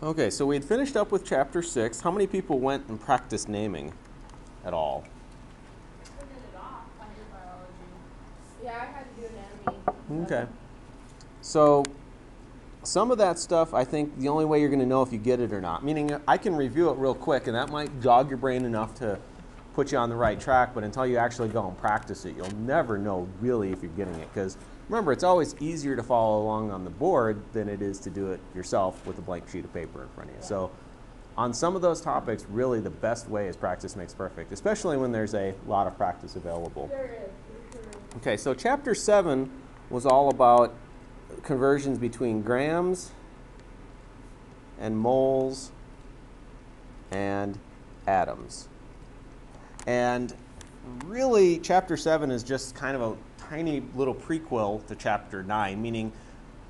Okay, so we had finished up with chapter six. How many people went and practiced naming at all? Okay. So some of that stuff, I think the only way you're going to know if you get it or not, meaning I can review it real quick and that might jog your brain enough to put you on the right track, but until you actually go and practice it, you'll never know really if you're getting it. Because remember, it's always easier to follow along on the board than it is to do it yourself with a blank sheet of paper in front of you. So on some of those topics, really the best way is practice makes perfect, especially when there's a lot of practice available. There is, for sure. Okay, so chapter 7 was all about conversions between grams and moles and atoms. And really, chapter 7 is just kind of a tiny little prequel to chapter 9, meaning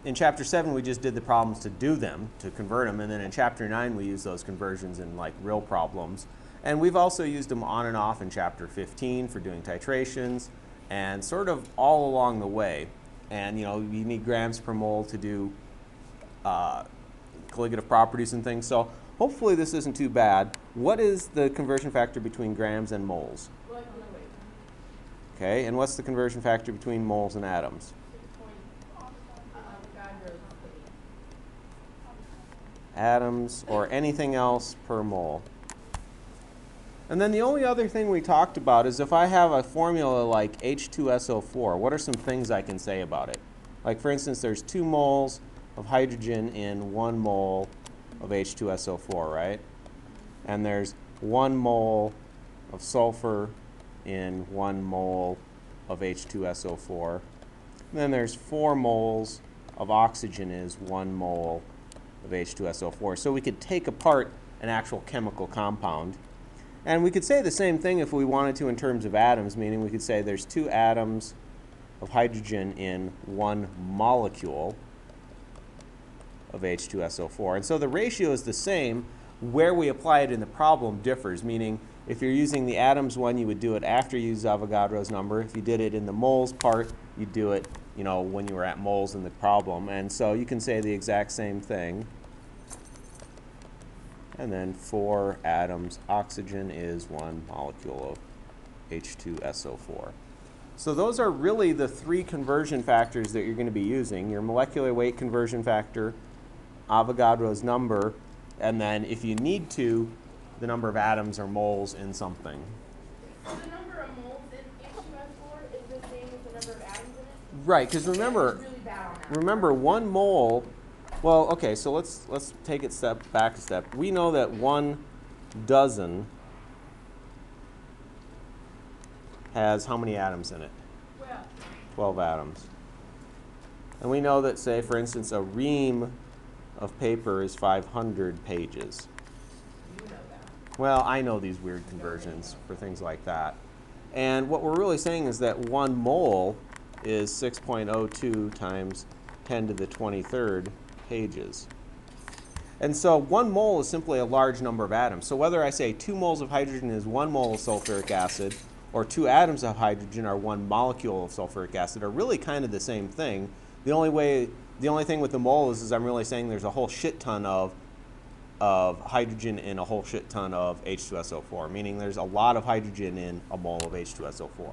in chapter 7 we just did the problems to do them, to convert them, and then in chapter 9 we use those conversions in like real problems. And we've also used them on and off in chapter 15 for doing titrations and sort of all along the way. And you know, you need grams per mole to do uh, colligative properties and things. So hopefully this isn't too bad. What is the conversion factor between grams and moles? Like on the way. Okay, and what's the conversion factor between moles and atoms? Atoms or anything else per mole. And then the only other thing we talked about is if I have a formula like H2SO4, what are some things I can say about it? Like for instance, there's two moles of hydrogen in one mole of H2SO4, right? And there's one mole of sulfur in one mole of H2SO4. And then there's four moles of oxygen is one mole of H2SO4. So we could take apart an actual chemical compound. And we could say the same thing if we wanted to in terms of atoms, meaning we could say there's two atoms of hydrogen in one molecule of H2SO4. And so the ratio is the same. Where we apply it in the problem differs, meaning if you're using the atoms one, you would do it after you use Avogadro's number. If you did it in the moles part, you'd do it, you know, when you were at moles in the problem. And so you can say the exact same thing. And then for atoms, oxygen is one molecule of H2SO4. So those are really the three conversion factors that you're going to be using. Your molecular weight conversion factor, Avogadro's number, and then if you need to, the number of atoms or moles in something. So the number of moles in H2SO4 is the same as the number of atoms in it? Right, because remember, really bad on that. remember one mole well okay so let's let's take it step back a step we know that one dozen has how many atoms in it Well, 12 atoms and we know that say for instance a ream of paper is 500 pages you know that. Well i know these weird conversions for things like that and what we're really saying is that one mole is 6.02 times 10 to the 23rd pages. And so one mole is simply a large number of atoms. So whether I say two moles of hydrogen is one mole of sulfuric acid, or two atoms of hydrogen are one molecule of sulfuric acid, are really kind of the same thing. The only way, the only thing with the mole is, is I'm really saying there's a whole shit ton of of hydrogen in a whole shit ton of H2SO4, meaning there's a lot of hydrogen in a mole of H2SO4.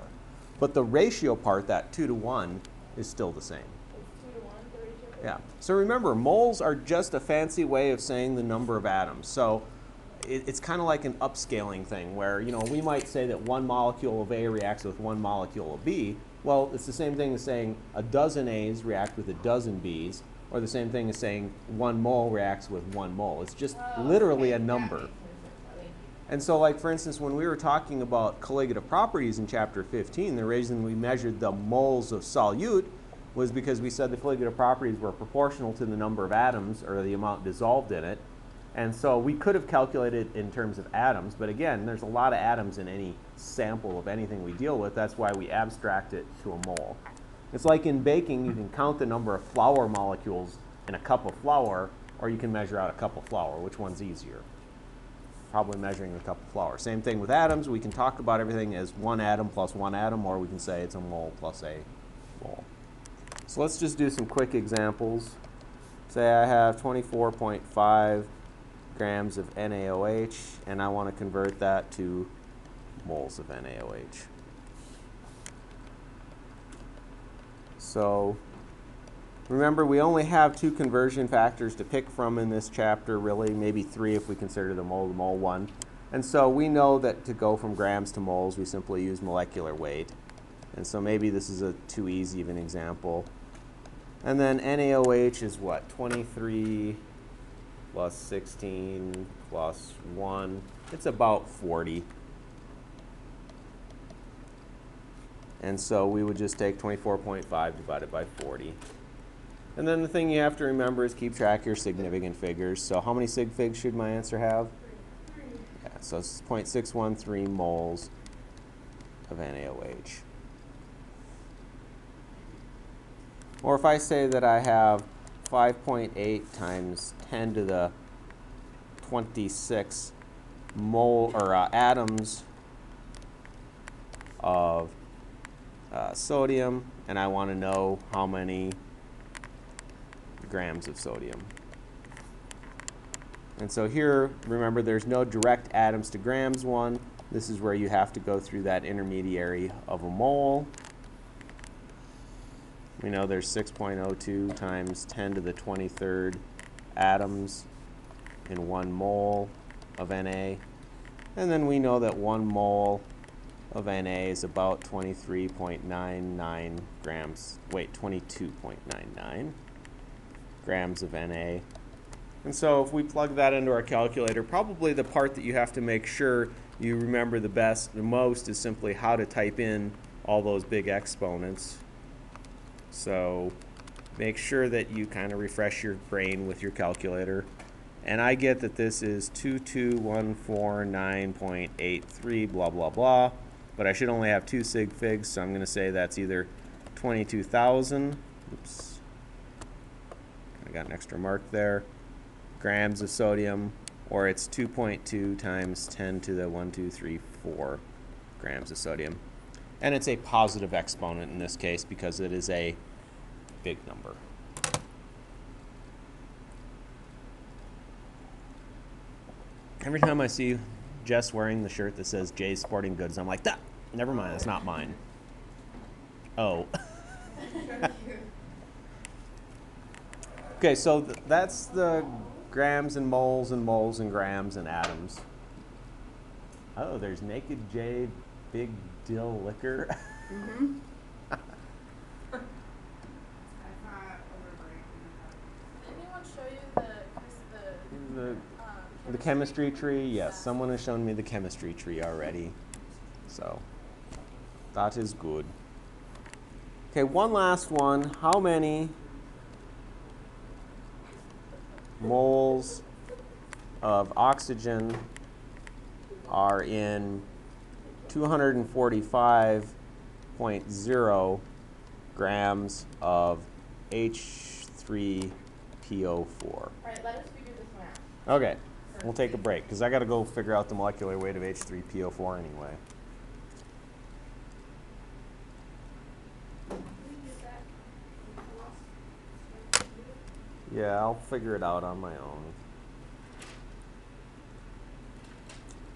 But the ratio part, that two to one, is still the same. It's two to one. Yeah. So remember, moles are just a fancy way of saying the number of atoms. So it, it's kind of like an upscaling thing where, you know, we might say that one molecule of A reacts with one molecule of B. Well, it's the same thing as saying a dozen A's react with a dozen B's, or the same thing as saying one mole reacts with one mole. It's just Oh, literally okay, a number. makes more sense. Thank you. And so, like for instance, when we were talking about colligative properties in chapter 15, the reason we measured the moles of solute was because we said the colligative properties were proportional to the number of atoms or the amount dissolved in it. And so we could have calculated in terms of atoms, but again, there's a lot of atoms in any sample of anything we deal with. That's why we abstract it to a mole. It's like in baking, you can count the number of flour molecules in a cup of flour, or you can measure out a cup of flour. Which one's easier? probably measuring a cup of flour. Same thing with atoms. We can talk about everything as one atom plus one atom, or we can say it's a mole plus a mole. So let's just do some quick examples. Say I have 24.5 grams of NaOH, and I want to convert that to moles of NaOH. So remember, we only have two conversion factors to pick from in this chapter, really, maybe three if we consider the mole to mole one. And so we know that to go from grams to moles, we simply use molecular weight. And so maybe this is a too easy of an example. And then NaOH is what? 23 plus 16 plus 1. It's about 40. And so we would just take 24.5 divided by 40. And then the thing you have to remember is keep track of your significant figures. So how many sig figs should my answer have? Yeah, so it's 0.613 moles of NaOH. Or if I say that I have 5.8 times 10 to the 26 mole or uh, atoms of uh, sodium, and I want to know how many grams of sodium. And so here, remember, there's no direct atoms to grams one. This is where you have to go through that intermediary of a mole. We know there's 6.02 times 10 to the 23rd atoms in one mole of Na. And then we know that one mole of Na is about 23.99 grams, wait, 22.99 grams of Na. And so if we plug that into our calculator, probably the part that you have to make sure you remember the best, the most, is simply how to type in all those big exponents. So make sure that you kind of refresh your brain with your calculator. And I get that this is 22149.83 blah blah blah, but I should only have two sig figs, so I'm going to say that's either 22,000, oops, I got an extra mark there, grams of sodium, or it's 2.2 times 10 to the 1234 grams of sodium. And it's a positive exponent in this case because it is a big number. Every time I see Jess wearing the shirt that says Jay's Sporting Goods, I'm like, that, never mind, that's not mine. Oh. okay, so th that's the grams and moles and moles and grams and atoms. Oh, there's Naked Jay Big Dill Liquor. Mm-hmm. Did anyone show you the the chemistry tree, yes, someone has shown me the chemistry tree already. So, that is good. Okay, one last one. How many moles of oxygen are in 245.0 grams of H3PO4? Alright, let us figure this one out. Okay, we'll take a break because I got to go figure out the molecular weight of H3PO4 anyway. Yeah, I'll figure it out on my own.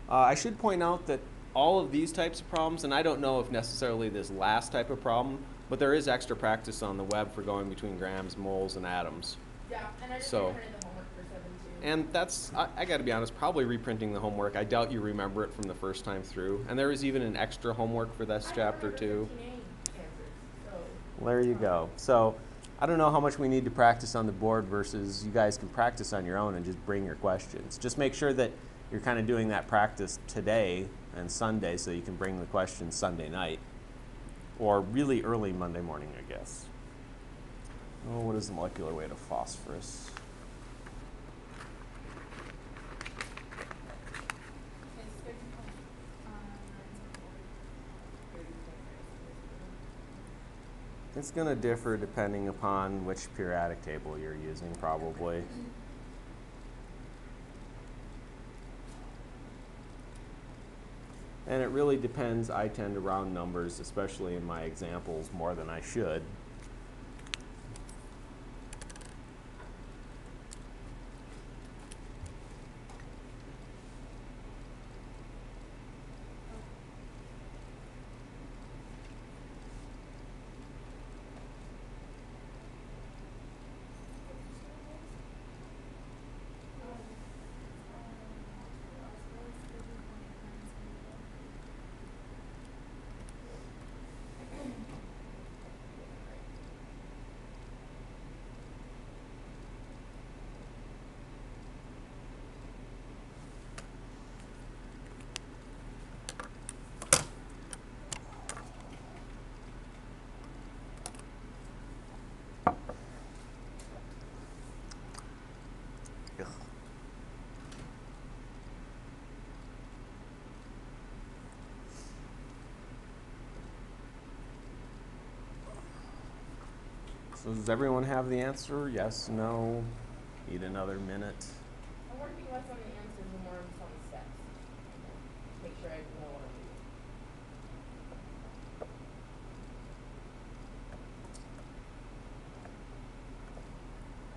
Uh, I should point out that all of these types of problems, and I don't know if necessarily this last type of problem, but there is extra practice on the web for going between grams, moles, and atoms. Yeah, and I just So- reprinted the homework for seven two. And that's, I, I gotta be honest, probably reprinting the homework. I doubt you remember it from the first time through. And there is even an extra homework for this chapter too. Well, there you go. So I don't know how much we need to practice on the board versus you guys can practice on your own and just bring your questions. Just make sure that you're kind of doing that practice today and Sunday so you can bring the questions Sunday night or really early Monday morning, I guess. Oh, what is the molecular weight of phosphorus? It's thirty point, um, It's going to differ depending upon which periodic table you're using, probably. And it really depends. I tend to round numbers, especially in my examples, more than I should. So does everyone have the answer? Yes, no? Need another minute? I'm working less on the answers and more on the steps. Make sure I know what I'm doing.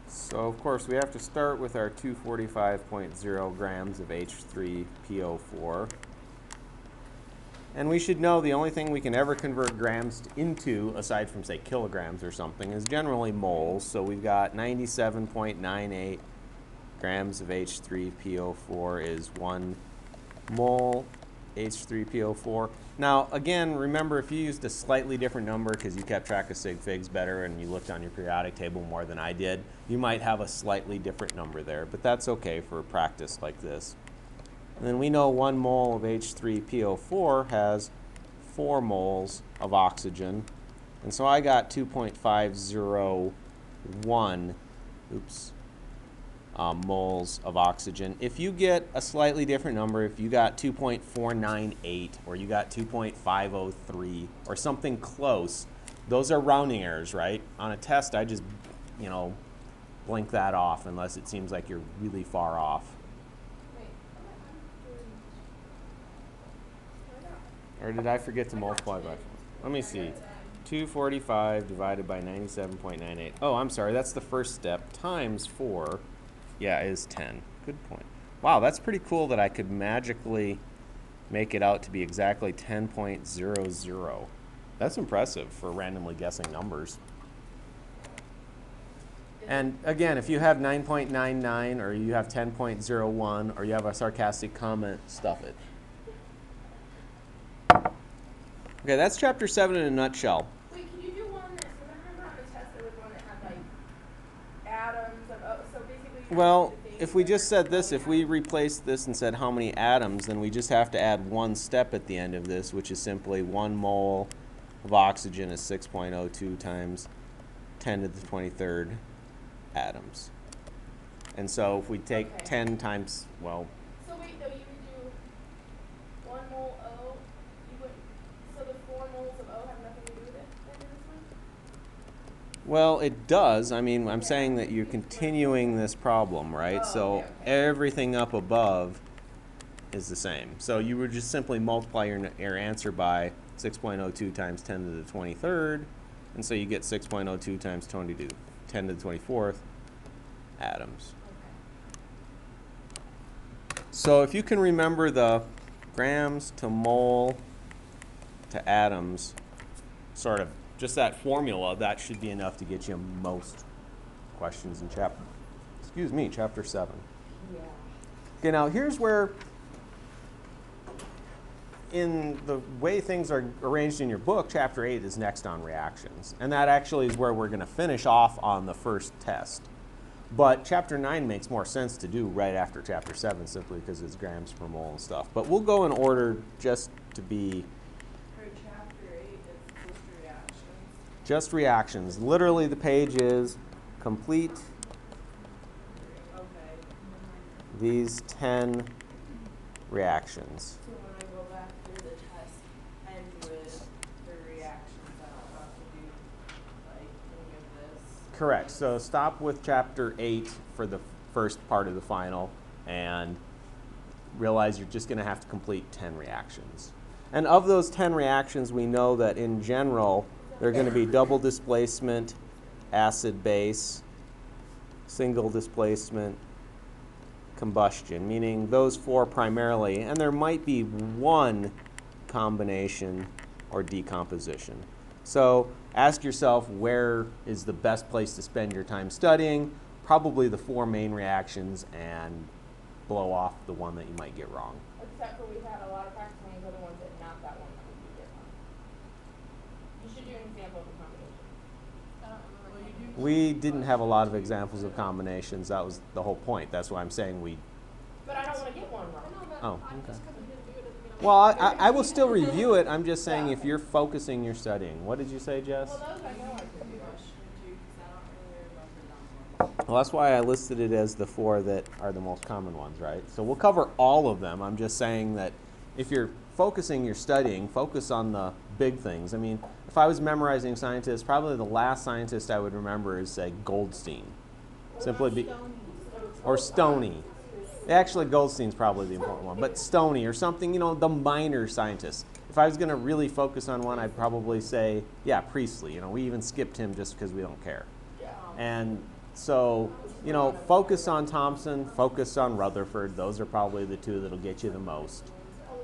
So of course we have to start with our 245.0 grams of H3PO4. And we should know the only thing we can ever convert grams into, aside from say kilograms or something, is generally moles. So we've got 97.98 grams of H3PO4 is one mole H3PO4. Now, again, remember if you used a slightly different number because you kept track of sig figs better and you looked on your periodic table more than I did, you might have a slightly different number there, but that's okay for a practice like this. And then we know one mole of H3PO4 has four moles of oxygen. And so I got 2.501, oops, um, moles of oxygen. If you get a slightly different number, if you got 2.498 or you got 2.503 or something close, those are rounding errors, right? On a test, I just, you know, blink that off unless it seems like you're really far off. Wait, I'm, I'm doing. Why not? Or did I forget to multiply by? 4? Let me see. 245 divided by 97.98. Oh, I'm sorry. That's the first step. Times 4, yeah, is 10. Good point. Wow, that's pretty cool that I could magically make it out to be exactly 10.00. That's impressive for randomly guessing numbers. And again, if you have 9.99 or you have 10.01 or you have a sarcastic comment, stuff it. Okay, that's chapter 7 in a nutshell. Wait, can you do one that, remember on the test there was one that had like atoms of, oh, so basically. Well, have the things if we just said this, if we replaced this and said how many atoms, then we just have to add one step at the end of this, which is simply one mole of oxygen is 6.02 times 10 to the 23rd atoms. And so if we take Okay. 10 times, well, out. So wait, though, you would do one mole O, you would, so the four moles of O have nothing to do with it, then in this one? Well, it does. I mean, I'm saying that you're continuing this problem, right? Oh, so okay, okay. everything up above is the same. So you would just simply multiply your, your answer by 6.02 times 10 to the 23rd, and so you get 6.02 times 22, 10 to the 24th atoms. So if you can remember the grams to mole to atoms, sort of just that formula, that should be enough to get you most questions in chapter, excuse me, chapter seven. Yeah. Okay, now here's where, in the way things are arranged in your book, chapter eight is next on reactions. And that actually is where we're going to finish off on the first test. But chapter nine makes more sense to do right after chapter seven simply because it's grams per mole and stuff. But we'll go in order just to be For chapter eight, it's just reactions. Just reactions. Literally, the page is complete these 10 reactions. So when I go back through the test, end with the reactions, I don't have to do like any of this. Correct. So stop with chapter 8 for the first part of the final and realize you're just going to have to complete 10 reactions. And of those 10 reactions, we know that in general, they're going to be double displacement, acid base, single displacement, combustion, meaning those four primarily, and there might be one combination or decomposition. So ask yourself where is the best place to spend your time studying? Probably the four main reactions and blow off the one that you might get wrong. Except for we've had a lot of practice on these other ones that not that one that we did on. You should do an example of a combination. I don't remember. Well, you do. We didn't have a lot of examples of combinations. That was the whole point. That's why I'm saying we. But I don't wanna get one wrong. Oh, okay. Well, I, I, I will still review it. I'm just saying if you're focusing your studying. What did you say, Jess? Well, those I know I can do. Question two, 'cause I don't really remember them. Well, that's why I listed it as the four that are the most common ones, right? So we'll cover all of them. I'm just saying that if you're focusing your studying, focus on the big things. I mean, if I was memorizing scientists, probably the last scientist I would remember is Goldstein, simply be, or Stoney. Actually, Goldstein's probably the important one, but Stoney or something, you know, the minor scientists. If I was going to really focus on one, I'd probably say, yeah, Priestley. You know, we even skipped him just because we don't care. And so, you know, focus on Thomson, focus on Rutherford. Those are probably the two that'll get you the most.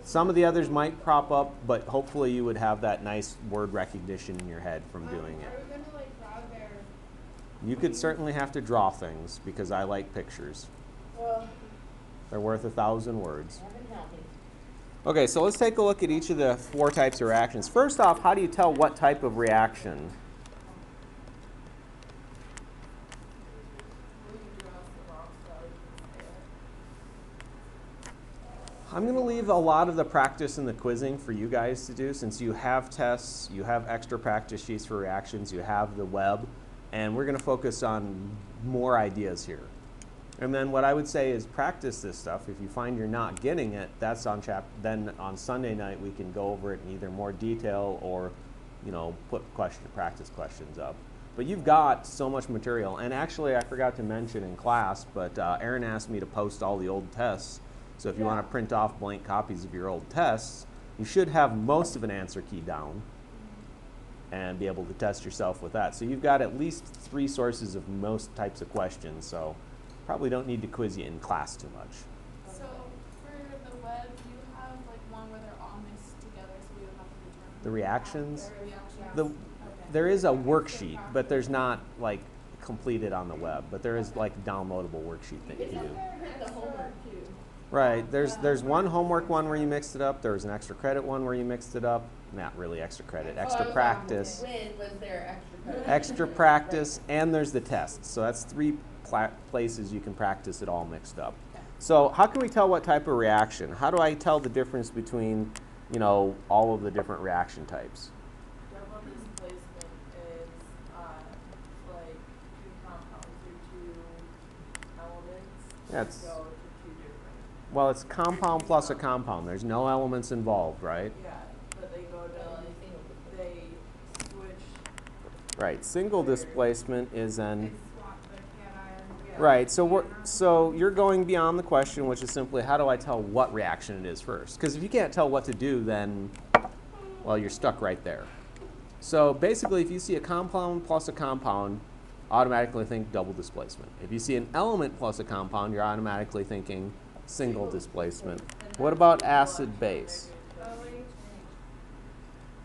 Some of the others might prop up, but hopefully you would have that nice word recognition in your head from doing it. we gonna like draw their, You could certainly have to draw things because I like pictures. well, They're worth a thousand words. Okay, so let's take a look at each of the four types of reactions. First off, how do you tell what type of reaction? We can draw some off, so we can say it. I'm going to leave a lot of the practice and the quizzing for you guys to do since you have tests, you have extra practice sheets for reactions, you have the web, and we're going to focus on more ideas here. And then what I would say is practice this stuff. If you find you're not getting it, that's on chap. Then on Sunday night we can go over it in either more detail or, you know, put question practice questions up. But you've got so much material, and actually I forgot to mention in class, but uh, Aaron asked me to post all the old tests. So if you want to print off blank copies of your old tests, you should have most of an answer key down and be able to test yourself with that. So you've got at least three sources of most types of questions. So probably don't need to quiz you in class too much. so for the web, do you have like one where they're all mixed together so we would have to determine? The reactions, Their reactions? the Okay. there is a worksheet, but there's not like completed on the web. But there is like downloadable worksheet that you can do. The homework too. Right. There's there's one homework one where you mixed it up. There was an extra credit one where you mixed it up. Not really extra credit, extra practice. When was there extra credit? extra practice, and there's the tests. So that's three pla- places you can practice it all mixed up. So how can we tell what type of reaction? How do I tell the difference between, you know, all of the different reaction types? Double displacement Well, it's compound plus a compound. There's no elements involved, right? yeah, but they go to, I think it was- they switch, Right. Single displacement is an swap the cation. yeah. Right. So we're, so you're going beyond the question, which is simply how do I tell what reaction it is first? Because if you can't tell what to do, then well, you're stuck right there. So basically, if you see a compound plus a compound, automatically think double displacement. If you see an element plus a compound, you're automatically thinking single displacement. What about acid base?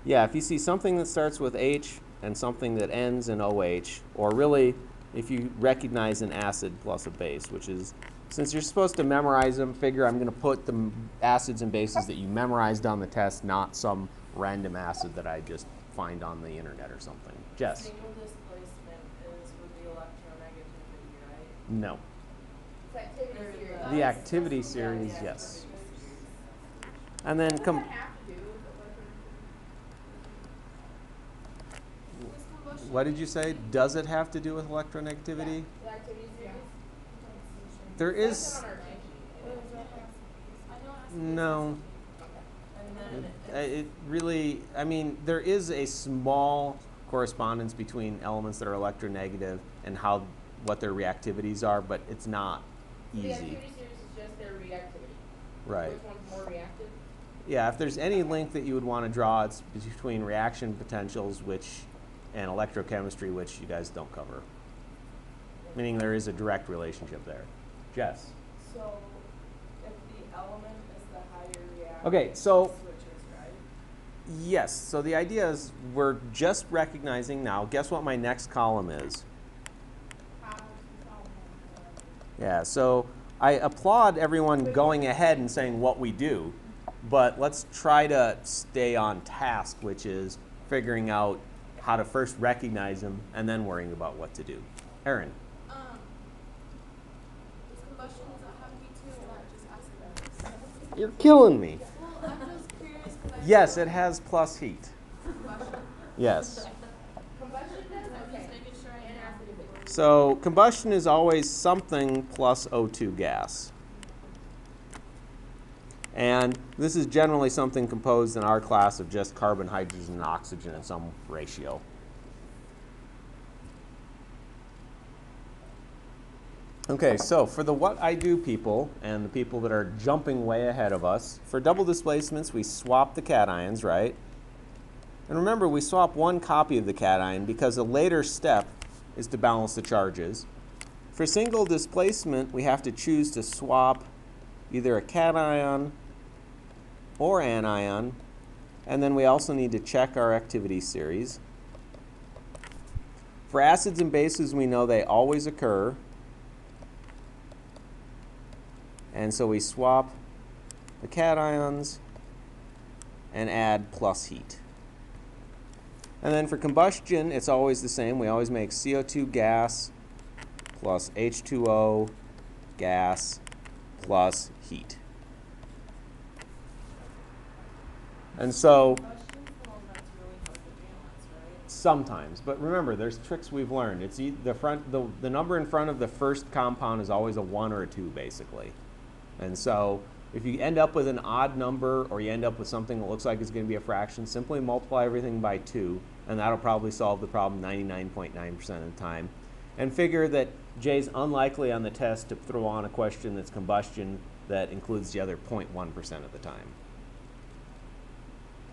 Yeah, if you see something that starts with H and something that ends in OH, or really if you recognize an acid plus a base, which is, since you're supposed to memorize them, figure I'm going to put the acids and bases that you memorized on the test, not some random acid that I just find on the internet or something. Jess? Single displacement is with the electronegativity, right? No. It's activity the- The activity Yeah, series, yes. And then What does com- that have to do with electronegativity? Does combustion- what did you say? Does it have to do with electronegativity? The activity series. There That's is on our cheat sheet. What is that? I know acid no. It, it really, I mean, there is a small correspondence between elements that are electronegative and how what their reactivities are, but it's not The activity series is just their reactivity. Right. Which one's more reactive? Yeah, if there's any link that you would want to draw, it's between reaction potentials, which, and electrochemistry, which you guys don't cover. Meaning there is a direct relationship there. Jess. so if the element is the higher reaction. Okay, so- Switches, right? Yes. So the idea is we're just recognizing now. Guess what my next column is? Yeah, so I applaud everyone going ahead and saying what we do, but let's try to stay on task, which is figuring out how to first recognize them and then worrying about what to do. Aaron. Um, does combustion does that have heat too, or not just acid? You're killing me. Well, I'm just curious. Yes, it has plus heat. Yes. Combustion does, I'm okay. just making sure I And know. acid base. So combustion is always something plus O2 gas. And this is generally something composed in our class of just carbon, hydrogen, and oxygen in some ratio. Okay, so for the what I do people and the people that are jumping way ahead of us, for double displacements, we swap the cations, right? And remember, we swap one copy of the cation because a later step is to balance the charges. For single displacement, we have to choose to swap either a cation or anion, and then we also need to check our activity series. For acids and bases, we know they always occur. And so we swap the cations and add plus heat. And then for combustion, it's always the same. We always make CO2 gas plus H2O gas plus heat. And so sometimes, but remember, there's tricks we've learned. It's the front, the, the number in front of the first compound is always a one or a two, basically. And so if you end up with an odd number or you end up with something that looks like it's going to be a fraction, simply multiply everything by two, and that'll probably solve the problem 99.9% of the time. And figure that J's unlikely on the test to throw on a question that's combustion that includes the other 0.1% of the time.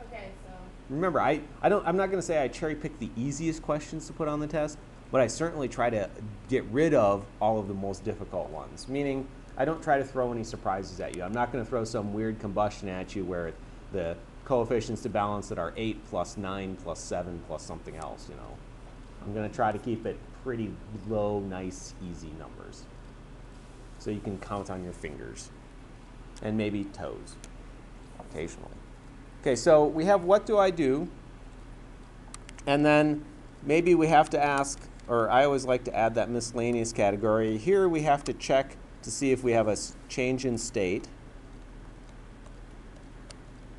Okay, so Remember, I, I don't, I'm not going to say I cherry pick the easiest questions to put on the test, but I certainly try to get rid of all of the most difficult ones. Meaning, I don't try to throw any surprises at you. I'm not going to throw some weird combustion at you where the coefficients to balance that are 8 plus 9 plus 7 plus something else, you know. I'm going to try to keep it pretty low, nice, easy numbers. So you can count on your fingers and maybe toes occasionally. Okay, so we have what do I do? And then maybe we have to ask, or I always like to add that miscellaneous category. Here we have to check to see if we have a change in state.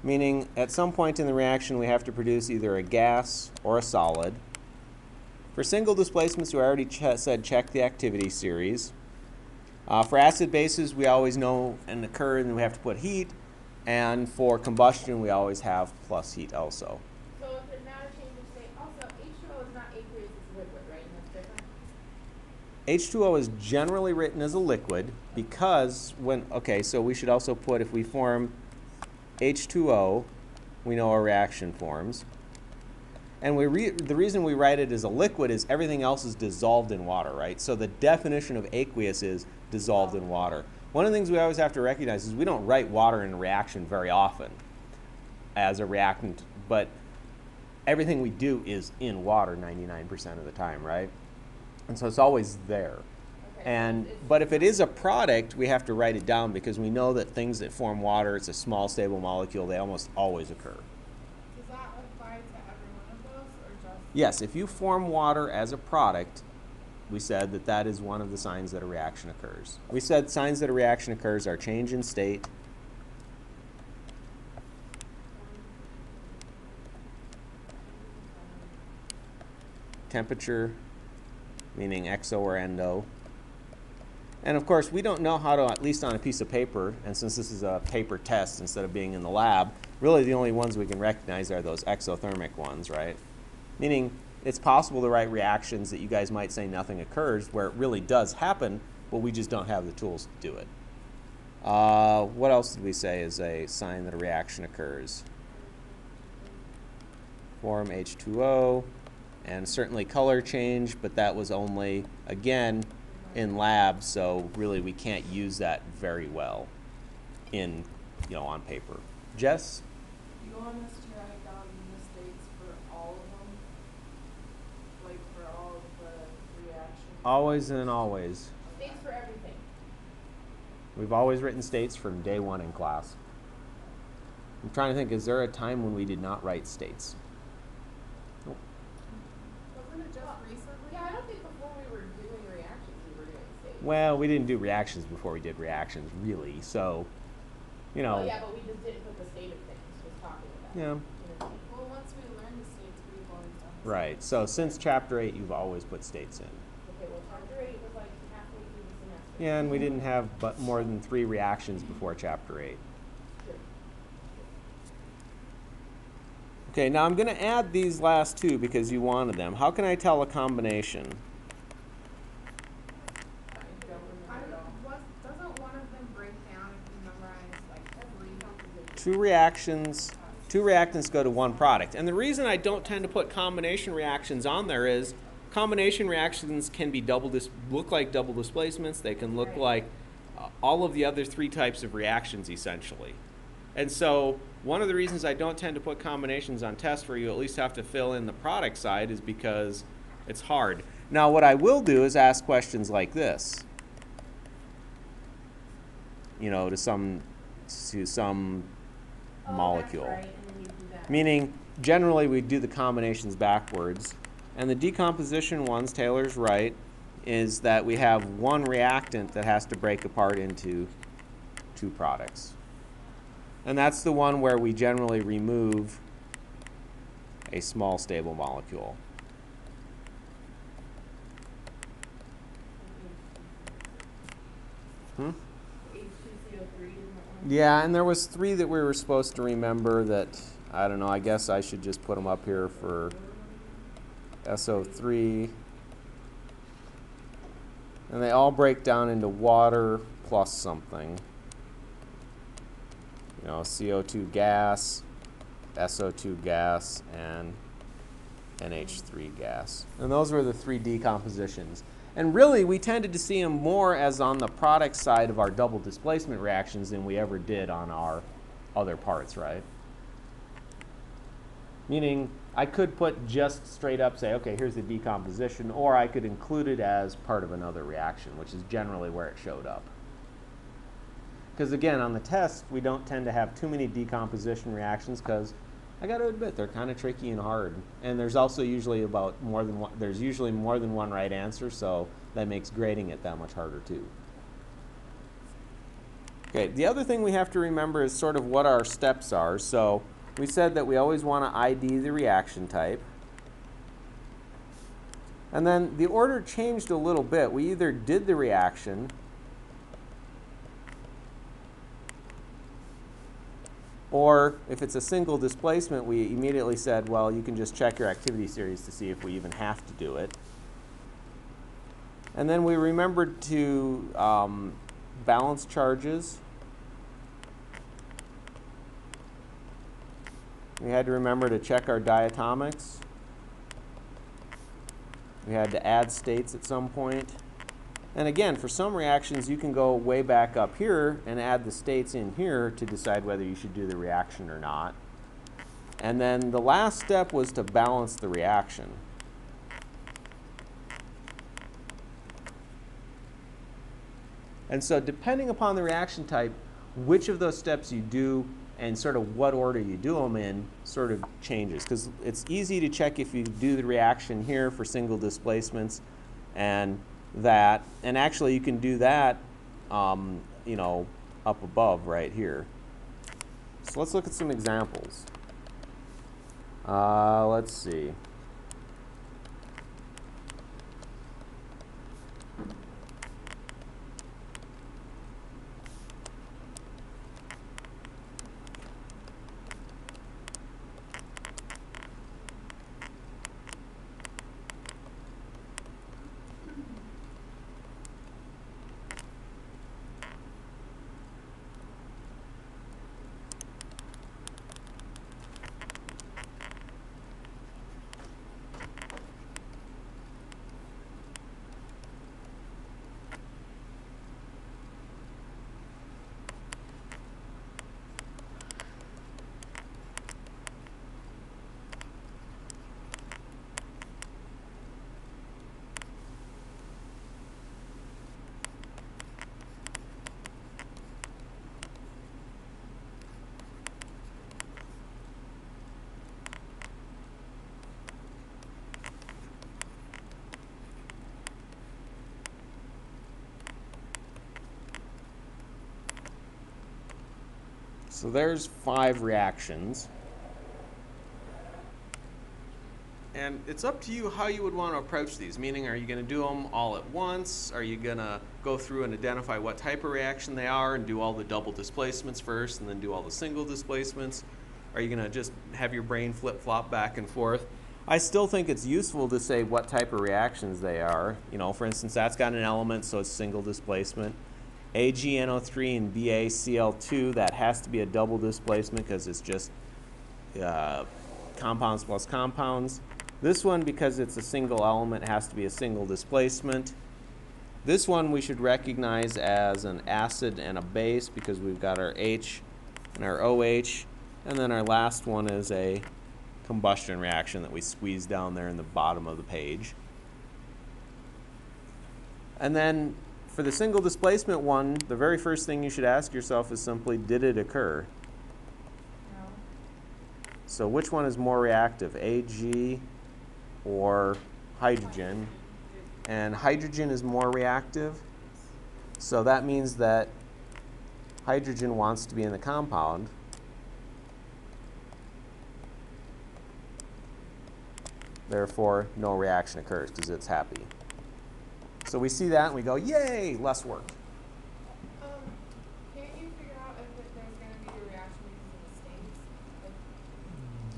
Meaning, at some point in the reaction, we have to produce either a gas or a solid. For single displacements, we already ch- said check the activity series. Uh, for acid bases, we always know and occur, and we have to put heat. And for combustion, we always have plus heat also. so if it's not a change of state, also H2O is not aqueous, it's liquid, right? And that's different. H2O is generally written as a liquid because when, okay, so we should also put if we form H2O, we know our reaction forms. And we re- the reason we write it as a liquid is everything else is dissolved in water, right? So the definition of aqueous is dissolved in water. One of the things we always have to recognize is we don't write water in reaction very often as a reactant, but everything we do is in water 99% of the time, right? And so it's always there. And but if it is a product, we have to write it down because we know that things that form water, it's a small stable molecule, they almost always occur. Does that apply to every one of those, or just? Yes, if you form water as a product, we said that that is one of the signs that a reaction occurs. We said signs that a reaction occurs are change in state, temperature, meaning exo or endo. And of course, we don't know how to, at least on a piece of paper, and since this is a paper test instead of being in the lab, really the only ones we can recognize are those exothermic ones, right? Meaning it's possible to write reactions that you guys might say nothing occurs where it really does happen, but we just don't have the tools to do it. Uh, what else did we say is a sign that a reaction occurs? Form H2O, and certainly color change, but that was only, again, in lab, so really we can't use that very well in, you know, on paper. Jess? You want us to write down the states for all of them? Like for all of the reactions? Always and always. States for everything. We've always written states from day one in class. I'm trying to think, is there a time when we did not write states? Well, we didn't do reactions before we did reactions, really. So, you know. Well, yeah, but we just didn't put the state of things was talking about. Yeah. Well, once we learn the states, we've always done. Right. So since chapter eight, you've always put states in. Okay. Well, chapter eight was like halfway through the semester. Yeah, and we didn't have but more than three reactions before chapter eight. Okay, now I'm going to add these last two because you wanted them. How can I tell a combination? Two reactions, two reactants go to one product. And the reason I don't tend to put combination reactions on there is combination reactions can be double look like double displacements. They can look Right. like uh, all of the other three types of reactions essentially. And so one of the reasons I don't tend to put combinations on tests where you at least have to fill in the product side is because it's hard. Now what I will do is ask questions like this. You know, to some to some molecule. right, and then you do that. Meaning, generally, we do the combinations backwards. And the decomposition ones, Taylor's right, is that we have one reactant that has to break apart into two products. And that's the one where we generally remove a small stable molecule. Hmm? H two CO three, isn't that one? Yeah, and there was three that we were supposed to remember that, I don't know, I guess I should just put them up here for SO3. And they all break down into water plus something. You know, CO2 gas, SO2 gas, and NH3 gas. And those were the three decompositions. And really, we tended to see them more as on the product side of our double displacement reactions than we ever did on our other parts, right? Meaning, I could put just straight up say, okay, here's the decomposition, or I could include it as part of another reaction, which is generally where it showed up. Because again, on the test, we don't tend to have too many decomposition reactions because I got to admit they're kind of tricky and hard. And there's also usually about more than one. There's usually more than one right answer, so that makes grading it that much harder too. Okay, the other thing we have to remember is sort of what our steps are. So we said that we always want to ID the reaction type. And then the order changed a little bit. We either did the reaction Or if it's a single displacement, we immediately said, well, you can just check your activity series to see if we even have to do it. And then we remembered to um, balance charges. We had to remember to check our diatomics. We had to add states at some point. And again, for some reactions, you can go way back up here and add the states in here to decide whether you should do the reaction or not. And then the last step was to balance the reaction. And so depending upon the reaction type, which of those steps you do and sort of what order you do them in sort of changes. Because it's easy to check if you do the reaction here for single displacements and that. And actually you can do that, um, you know, up above right here. So let's look at some examples. Uh, let's see. So there's five reactions. And it's up to you how you would want to approach these. Meaning, are you going to do them all at once? Are you going to go through and identify what type of reaction they are and do all the double displacements first and then do all the single displacements? Are you going to just have your brain flip flop back and forth? I still think it's useful to say what type of reactions they are. You know, for instance, that's got an element, so it's single displacement. AgNO3 and BaCl2, that has to be a double displacement because it's just uh, compounds plus compounds. This one, because it's a single element, has to be a single displacement. This one we should recognize as an acid and a base because we've got our H and our OH. And then our last one is a combustion reaction that we squeeze down there in the bottom of the page. And then for the single displacement one, the very first thing you should ask yourself is simply, did it occur? No. So which one is more reactive, Ag or hydrogen? And hydrogen is more reactive. So that means that hydrogen wants to be in the compound. Therefore, no reaction occurs because it's happy. So we see that and we go, yay, less work. Um, can't you figure out if there's gonna be a reaction using the states?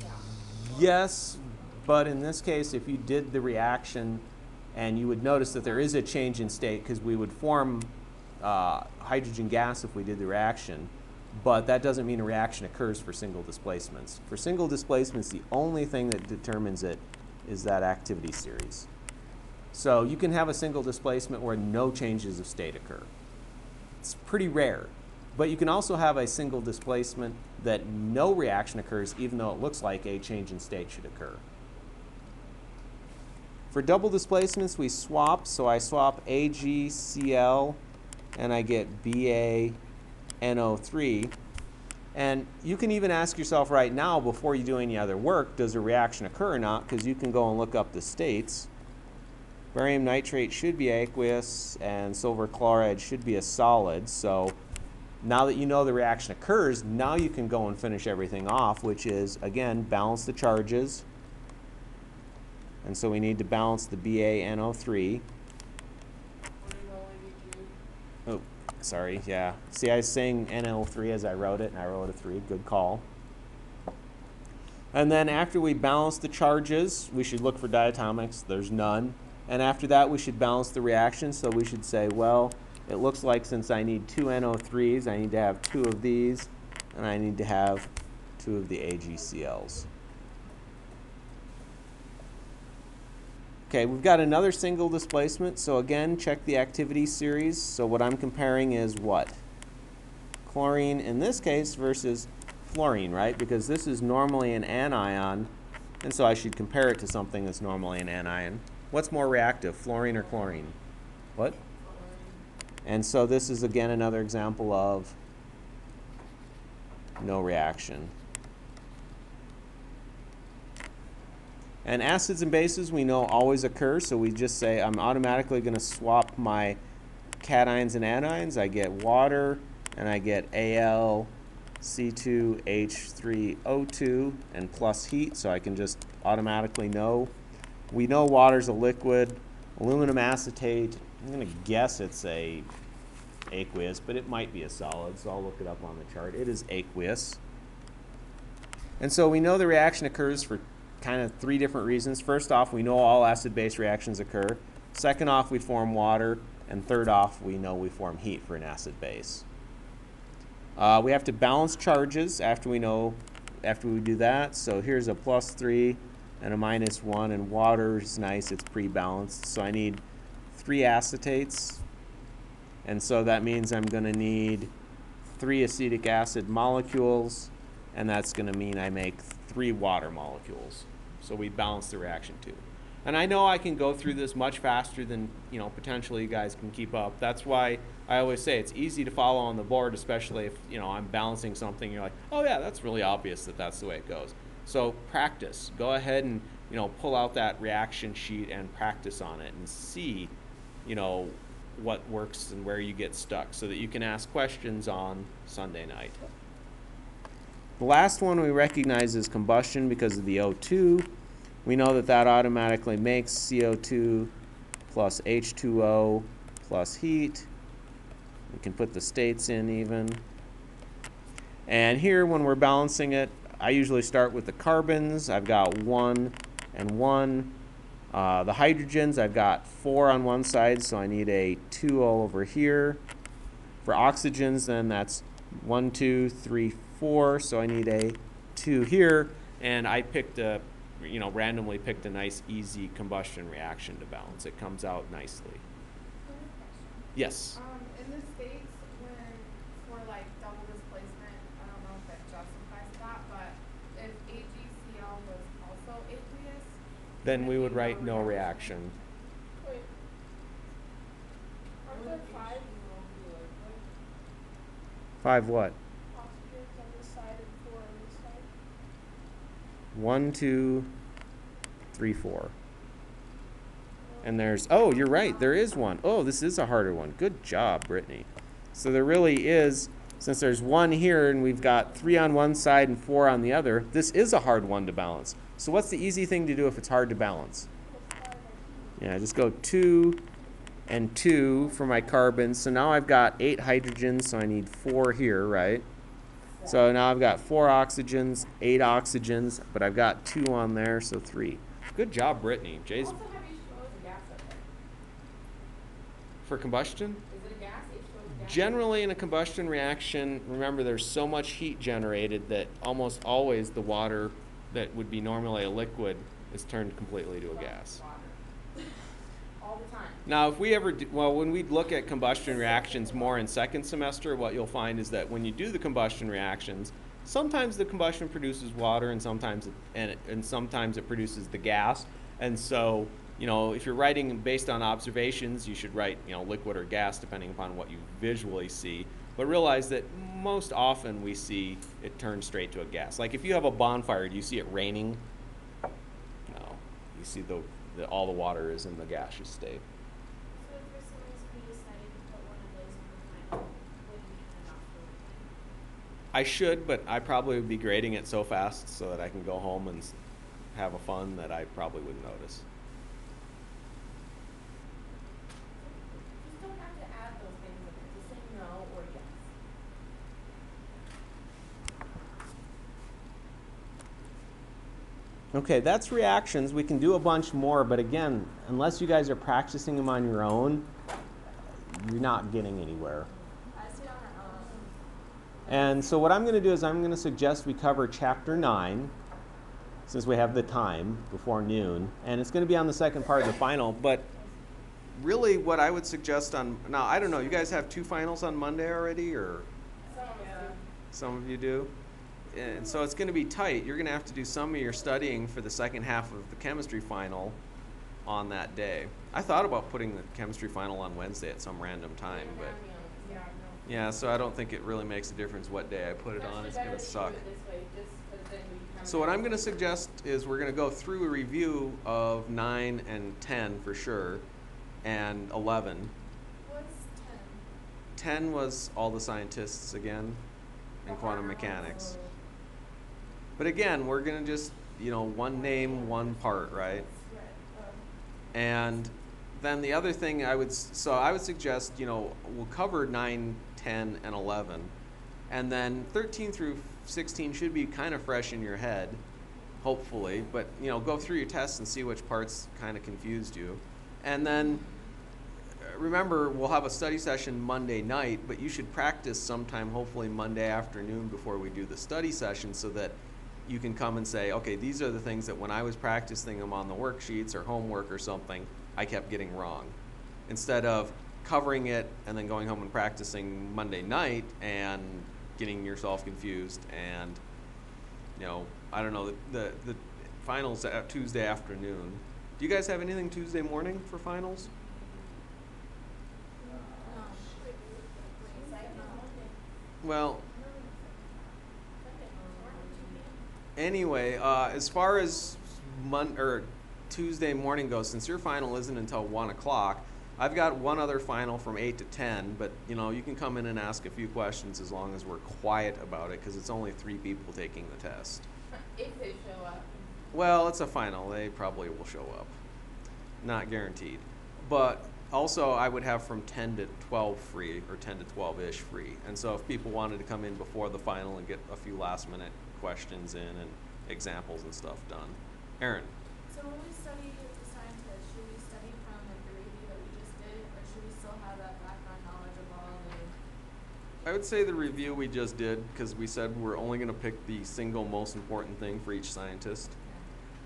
Like, yeah. Yes, but in this case, if you did the reaction, and you would notice that there is a change in state because we would form uh, hydrogen gas if we did the reaction, but that doesn't mean a reaction occurs for single displacements. For single displacements, the only thing that determines it is that activity series. So you can have a single displacement where no changes of state occur. It's pretty rare. But you can also have a single displacement that no reaction occurs even though it looks like a change in state should occur. For double displacements, we swap. So I swap AgCl and I get BaNO3. And you can even ask yourself right now, before you do any other work, does a reaction occur or not? Because you can go and look up the states. Barium nitrate should be aqueous, and silver chloride should be a solid. So now that you know the reaction occurs, now you can go and finish everything off, which is, again, balance the charges. And so we need to balance the BaNO3. Would it only be two? Oh, sorry, yeah. See, I was saying NO3 as I wrote it, and I wrote a 3. Good call. And then after we balance the charges, we should look for diatomics. There's none. And after that, we should balance the reaction. So we should say, well, it looks like since I need two NO3s, I need to have two of these, and I need to have two of the AgCls. Okay, we've got another single displacement. So again, check the activity series. So what I'm comparing is what? Chlorine in this case versus fluorine, right? Because this is normally an anion, and so I should compare it to something that's normally an anion. What's more reactive, fluorine or chlorine? What? And so this is again another example of no reaction. And acids and bases we know always occur, so we just say I'm automatically going to swap my cations and anions. I get water and I get Al C2H3O2 and plus heat, so I can just automatically know. We know water's a liquid. Aluminum acetate, I'm going to guess it's a aqueous, but it might be a solid, so I'll look it up on the chart. It is aqueous. And so we know the reaction occurs for kind of three different reasons. First off, we know all acid-base reactions occur. Second off, we form water. And third off, we know we form heat for an acid base. Uh, we have to balance charges after we know, after we do that. So here's a plus three and a minus one, and water is nice, it's pre-balanced. So I need three acetates, and so that means I'm going to need three acetic acid molecules, and that's going to mean I make three water molecules. So we balance the reaction too. And I know I can go through this much faster than, you know, potentially you guys can keep up. That's why I always say it's easy to follow on the board, especially if, you know, I'm balancing something. You're like, oh yeah, that's really obvious that that's the way it goes. So practice. Go ahead and, you know, pull out that reaction sheet and practice on it and see, you know, what works and where you get stuck so that you can ask questions on Sunday night. The last one we recognize is combustion because of the O2. We know that that automatically makes CO2 plus H2O plus heat. We can put the states in even. And here, when we're balancing it, I usually start with the carbons. I've got one and one. Uh, the hydrogens, I've got four on one side, so I need a two all over here. For oxygens, then that's one, two, three, four, so I need a two here. And I picked a, you know, randomly picked a nice, easy combustion reaction to balance. It comes out nicely. Yes. Um, in the States, when, for like double displacement, I don't know if that justifies that, but if AgCl was also aqueous. Then we it'd write no reaction. Wait. Five Five what? One, two, three, four. And there's, oh, you're right, there is one. Oh, this is a harder one. Good job, Brittany. So there really is, since there's one here and we've got three on one side and four on the other, this is a hard one to balance. So what's the easy thing to do if it's hard to balance? Plus five or. Yeah, just go two and two for my carbons. So now I've got eight hydrogens, so I need four here, right? So now I've got four oxygens, eight oxygens, but I've got two on there, so three. Good job, Brittany. Jay's Also have H2O as a gas for combustion. Is it a gas? H2O is a gas? Generally, in a combustion reaction, remember there's so much heat generated that almost always the water that would be normally a liquid is turned completely to a gas. All the time. Now, if we ever, do, well, when we look at combustion reactions more in second semester, what you'll find is that when you do the combustion reactions, sometimes the combustion produces water, and sometimes it, and, it, and sometimes it produces the gas. And so, you know, if you're writing based on observations, you should write, you know, liquid or gas depending upon what you visually see. But realize that most often we see it turn straight to a gas. Like if you have a bonfire, do you see it raining? No, you see the, the all the water is in the gaseous state. So if for some reason we decided to put one of those on the final, would we turn it off for I should, but I probably would be grading it so fast so that I can go home and have a fun that I probably wouldn't notice. Just don't have to add those things in there. Just say no or yes. Okay, that's reactions. We can do a bunch more, but again, unless you guys are practicing them on your own, you're not getting anywhere. I see on our own. And so what I'm going to do is I'm going to suggest we cover chapter 9 since we have the time before noon and it's going to be on the second part of the final, but really what I would suggest on now I don't know, you guys have two finals on Monday already or Some Yeah. Some of you do. And so it's going to be tight. You're going to have to do some of your studying for the second half of the chemistry final on that day. I thought about putting the chemistry final on Wednesday at some random time, but. Yeah, so I don't think it really makes a difference what day I put it on. It's going to suck. So what I'm going to suggest is we're going to go through a review of 9 and 10 for sure and 11. What's ten? 10 was all the scientists again in quantum mechanics. But again, we're gonna just, you know, one name, one part, right? And then the other thing I would, so I would suggest, you know, we'll cover 9, 10, and 11. And then 13 through 16 should be kind of fresh in your head, hopefully. But, you know, go through your tests and see which parts kind of confused you. And then uh, remember, we'll have a study session Monday night, but you should practice sometime, hopefully Monday afternoon before we do the study session so that you can come and say, okay, these are the things that when I was practicing them on the worksheets or homework or something, I kept getting wrong. Instead of covering it and then going home and practicing Monday night and getting yourself confused and, you know, I don't know, the, the, the finals Tuesday afternoon. Do you guys have anything Tuesday morning for finals? Well, anyway, uh, as far as Mon- or Tuesday morning goes, since your final isn't until one o'clock, I've got one other final from eight to ten. But you know, you can come in and ask a few questions as long as we're quiet about it, because it's only three people taking the test. If they show up. Well, it's a final. They probably will show up. Not guaranteed. But also, I would have from 10 to 12 free, or 10 to 12-ish free. And so if people wanted to come in before the final and get a few last-minute questions in and examples and stuff done. Aaron? So when we study the scientists, should we study from like the review that we just did, or should we still have that background knowledge of all the? I would say the review we just did, because we said we're only going to pick the single most important thing for each scientist.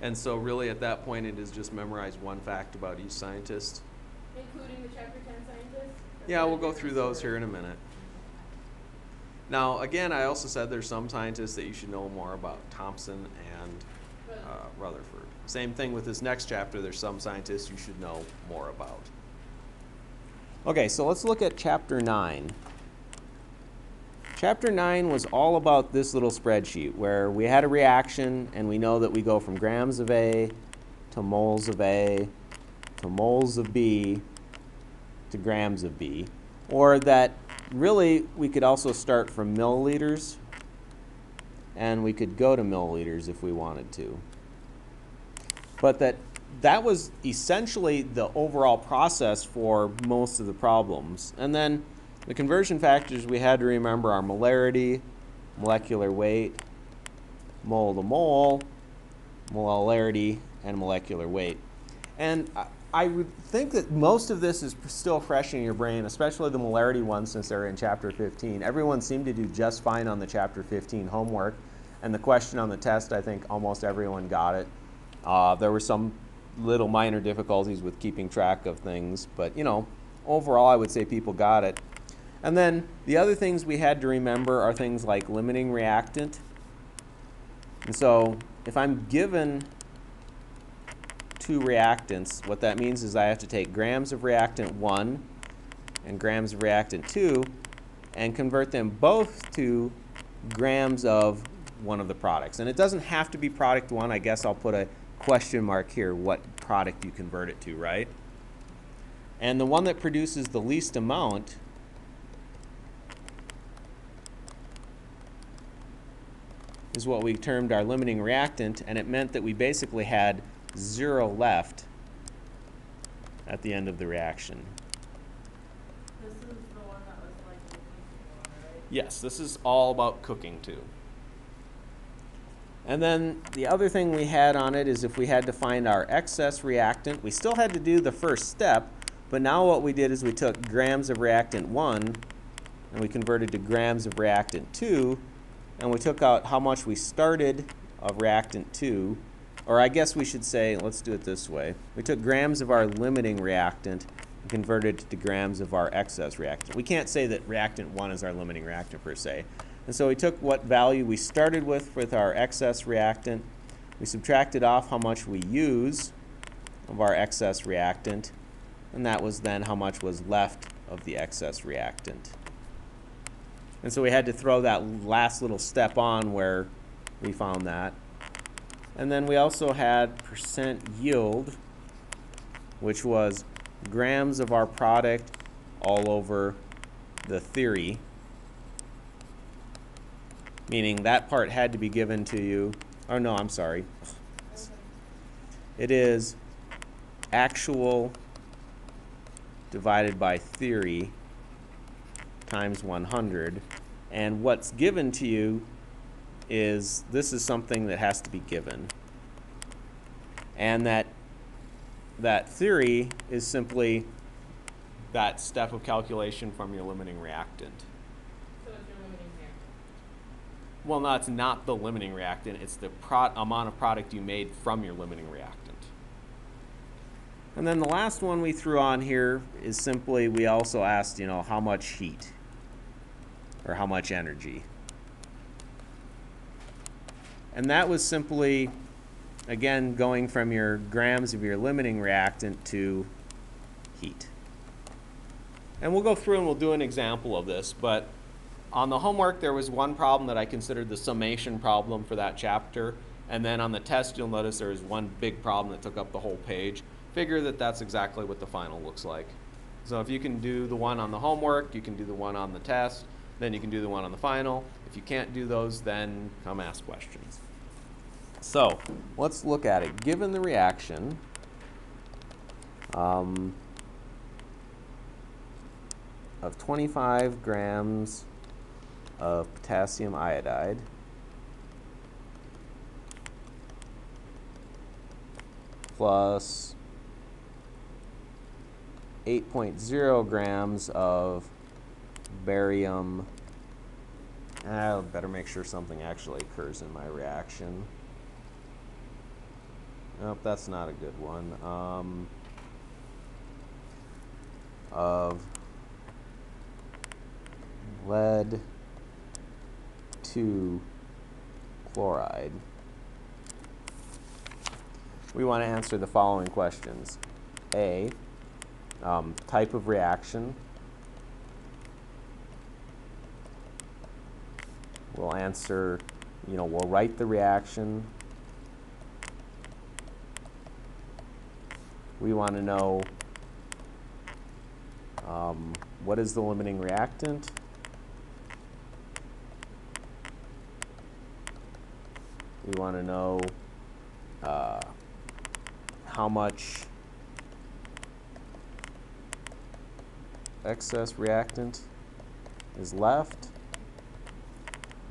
And so really at that point, it is just memorize one fact about each scientist. Including the chapter ten scientists? Yeah, we'll go through those here in a minute. Now, again, I also said there's some scientists that you should know more about, Thomson and uh, Rutherford. Same thing with this next chapter, there's some scientists you should know more about. Okay, so let's look at chapter 9. Chapter 9 was all about this little spreadsheet where we had a reaction and we know that we go from grams of A to moles of A to moles of B to grams of B. Or that really we could also start from milliliters and we could go to milliliters if we wanted to. But that that was essentially the overall process for most of the problems. And then the conversion factors we had to remember are molarity, molecular weight, mole to mole, molarity, and molecular weight. And uh, I, would think that most of this is still fresh in your brain, especially the molarity ones since they're in chapter 15. Everyone seemed to do just fine on the chapter 15 homework. And the question on the test, I think almost everyone got it. Uh, there were some little minor difficulties with keeping track of things, but you know, overall, I would say people got it. And then the other things we had to remember are things like limiting reactant. And so if I'm given two reactants, what that means is I have to take grams of reactant 1 and grams of reactant 2 and convert them both to grams of one of the products. And it doesn't have to be product 1. I guess I'll put a question mark here what product you convert it to, right? And the one that produces the least amount is what we termed our limiting reactant, and it meant that we basically had zero left at the end of the reaction. This is the one that was like the pink one, right? Yes, this is all about cooking too. And then the other thing we had on it is if we had to find our excess reactant, we still had to do the first step, but now what we did is we took grams of reactant 1 and we converted to grams of reactant 2 and we took out how much we started of reactant 2 or I guess we should say, let's do it this way. We took grams of our limiting reactant and converted it to grams of our excess reactant. We can't say that reactant 1 is our limiting reactant per se. And so we took what value we started with with our excess reactant, we subtracted off how much we use of our excess reactant, and that was then how much was left of the excess reactant. And so we had to throw that last little step on where we found that. And then we also had percent yield, which was grams of our product all over the theory. Meaning that part had to be given to you. Oh, no, I'm sorry. It is actual divided by theory times 100. And what's given to you is this is something that has to be given. And that that theory is simply that step of calculation from your limiting reactant. So it's your limiting reactant. Well, no, it's not the limiting reactant. It's the pro- amount of product you made from your limiting reactant. And then the last one we threw on here is simply we also asked, you know, how much heat or how much energy. And that was simply, again, going from your grams of your limiting reactant to heat. And we'll go through and we'll do an example of this, but on the homework, there was one problem that I considered the summation problem for that chapter. And then on the test, you'll notice there was one big problem that took up the whole page. Figure that that's exactly what the final looks like. So if you can do the one on the homework, you can do the one on the test, then you can do the one on the final. If you can't do those, then come ask questions. So let's look at it. Given the reaction, um, of 25 grams of potassium iodide plus 8.0 grams of barium. I better make sure something actually occurs in my reaction. Nope, that's not a good one. Um, of lead 2 chloride. We want to answer the following questions. A, um, type of reaction. We'll answer, you know, we'll write the reaction. We want to know um, what is the limiting reactant? We want to know uh, how much excess reactant is left.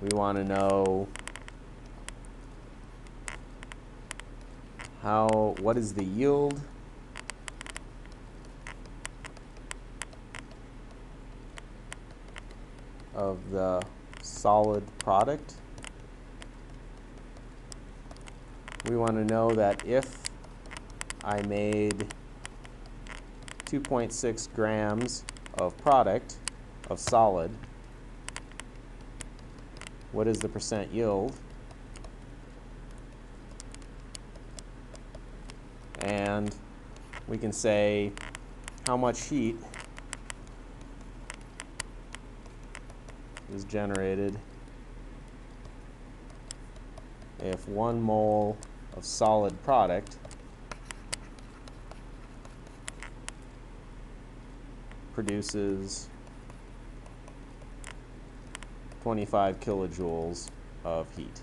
We want to know how what is the yield of the solid product. We want to know that if I made 2.6 grams of product of solid, what is the percent yield? And we can say how much heat is generated if one mole of solid product produces 25 kilojoules of heat.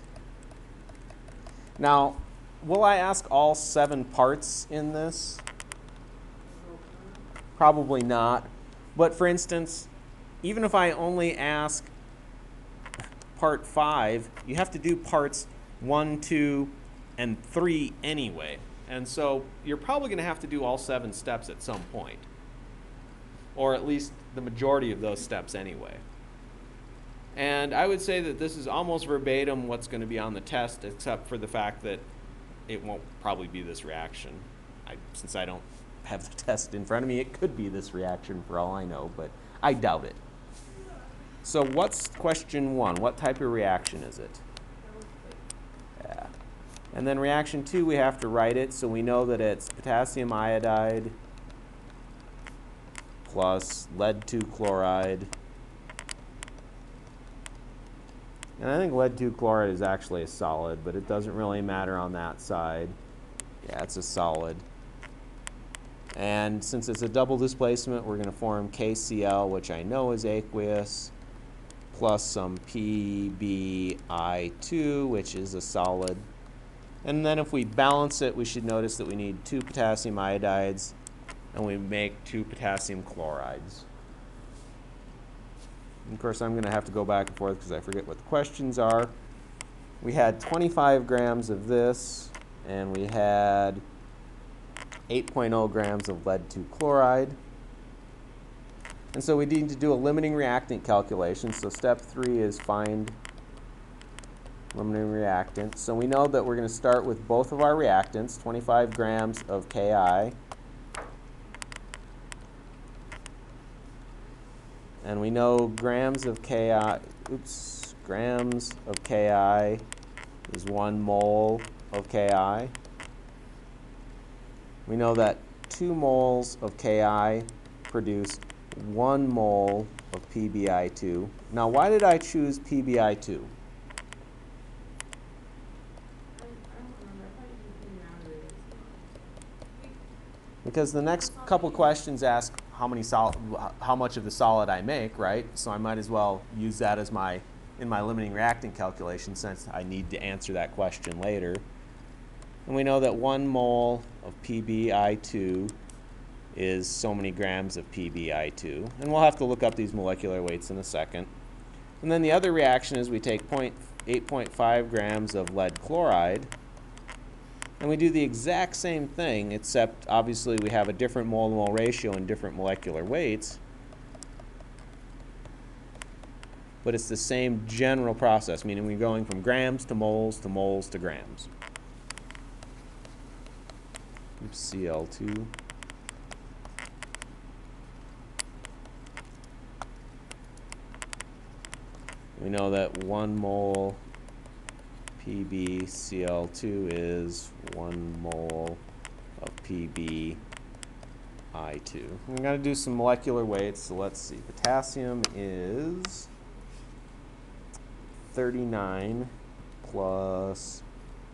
Now, will I ask all seven parts in this? Probably not. But for instance, even if I only ask part five, you have to do parts one, two, and three anyway. And so you're probably going to have to do all seven steps at some point, or at least the majority of those steps anyway. And I would say that this is almost verbatim what's going to be on the test, except for the fact that it won't probably be this reaction. I, since I don't have the test in front of me, it could be this reaction for all I know, but I doubt it. So what's question one? What type of reaction is it? Yeah. And then reaction two, we have to write it, so we know that it's potassium iodide plus lead 2 chloride. And I think lead 2 chloride is actually a solid, but it doesn't really matter on that side. Yeah, it's a solid. And since it's a double displacement, we're going to form KCl, which I know is aqueous, plus some PbI2, which is a solid. And then if we balance it, we should notice that we need two potassium iodides, and we make two potassium chlorides. And of course, I'm going to have to go back and forth because I forget what the questions are. We had 25 grams of this, and we had 8.0 grams of lead 2 chloride. And so we need to do a limiting reactant calculation. So step three is find limiting reactant. So we know that we're going to start with both of our reactants, 25 grams of KI. And we know grams of KI, oops, grams of KI is one mole of KI. We know that 2 moles of KI produce 1 mole of PbI2. Now, why did I choose PbI2? I, I don't remember, I thought you came out of it. Because the next couple questions ask how many sol- how much of the solid I make, right? So I might as well use that as my in my limiting reactant calculation since I need to answer that question later. And we know that one mole of PbI2 is so many grams of PbI2. And we'll have to look up these molecular weights in a second. And then the other reaction is we take point, 8.5 grams of lead chloride and we do the exact same thing, except obviously we have a different mole to mole ratio and different molecular weights. But it's the same general process, meaning we're going from grams to moles to moles to grams. Oops, Cl2. We know that one mole PbCl2 is one mole of PbI2. We're going to do some molecular weights, so let's see. Potassium is 39 plus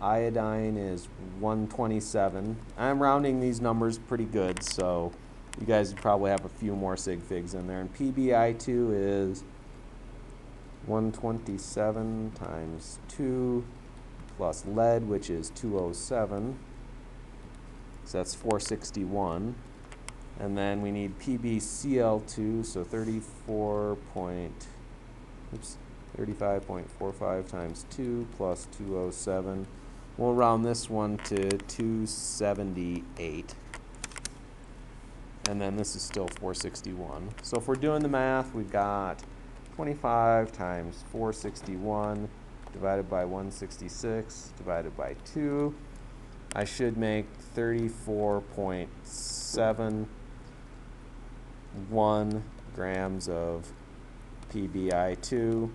iodine is 127. I'm rounding these numbers pretty good, so you guys probably have a few more sig figs in there. And PbI2 is 127 times 2 plus lead, which is 207. So that's 461. And then we need PbCl2, so 34 point, oops, 35.45 times 2 plus 207. We'll round this one to 278. And then this is still 461. So if we're doing the math, we've got 25 times 461 divided by 166 divided by 2. I should make 34.71 grams of PbI2.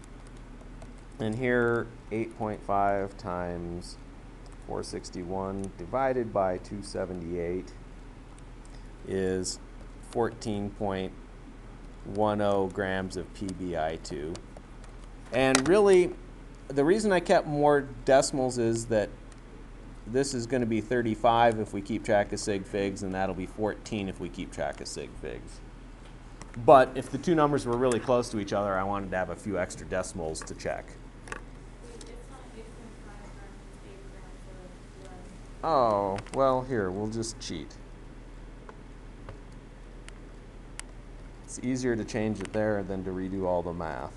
And here, 8.5 times 461 divided by 278 is 14.10 grams of PbI2. And really, the reason I kept more decimals is that this is going to be 35 if we keep track of sig figs, and that'll be 14 if we keep track of sig figs. But if the two numbers were really close to each other, I wanted to have a few extra decimals to check. Wait, it's not eight point five grams, it's eight grams of lead. Oh, well, here, we'll just cheat. It's easier to change it there than to redo all the math.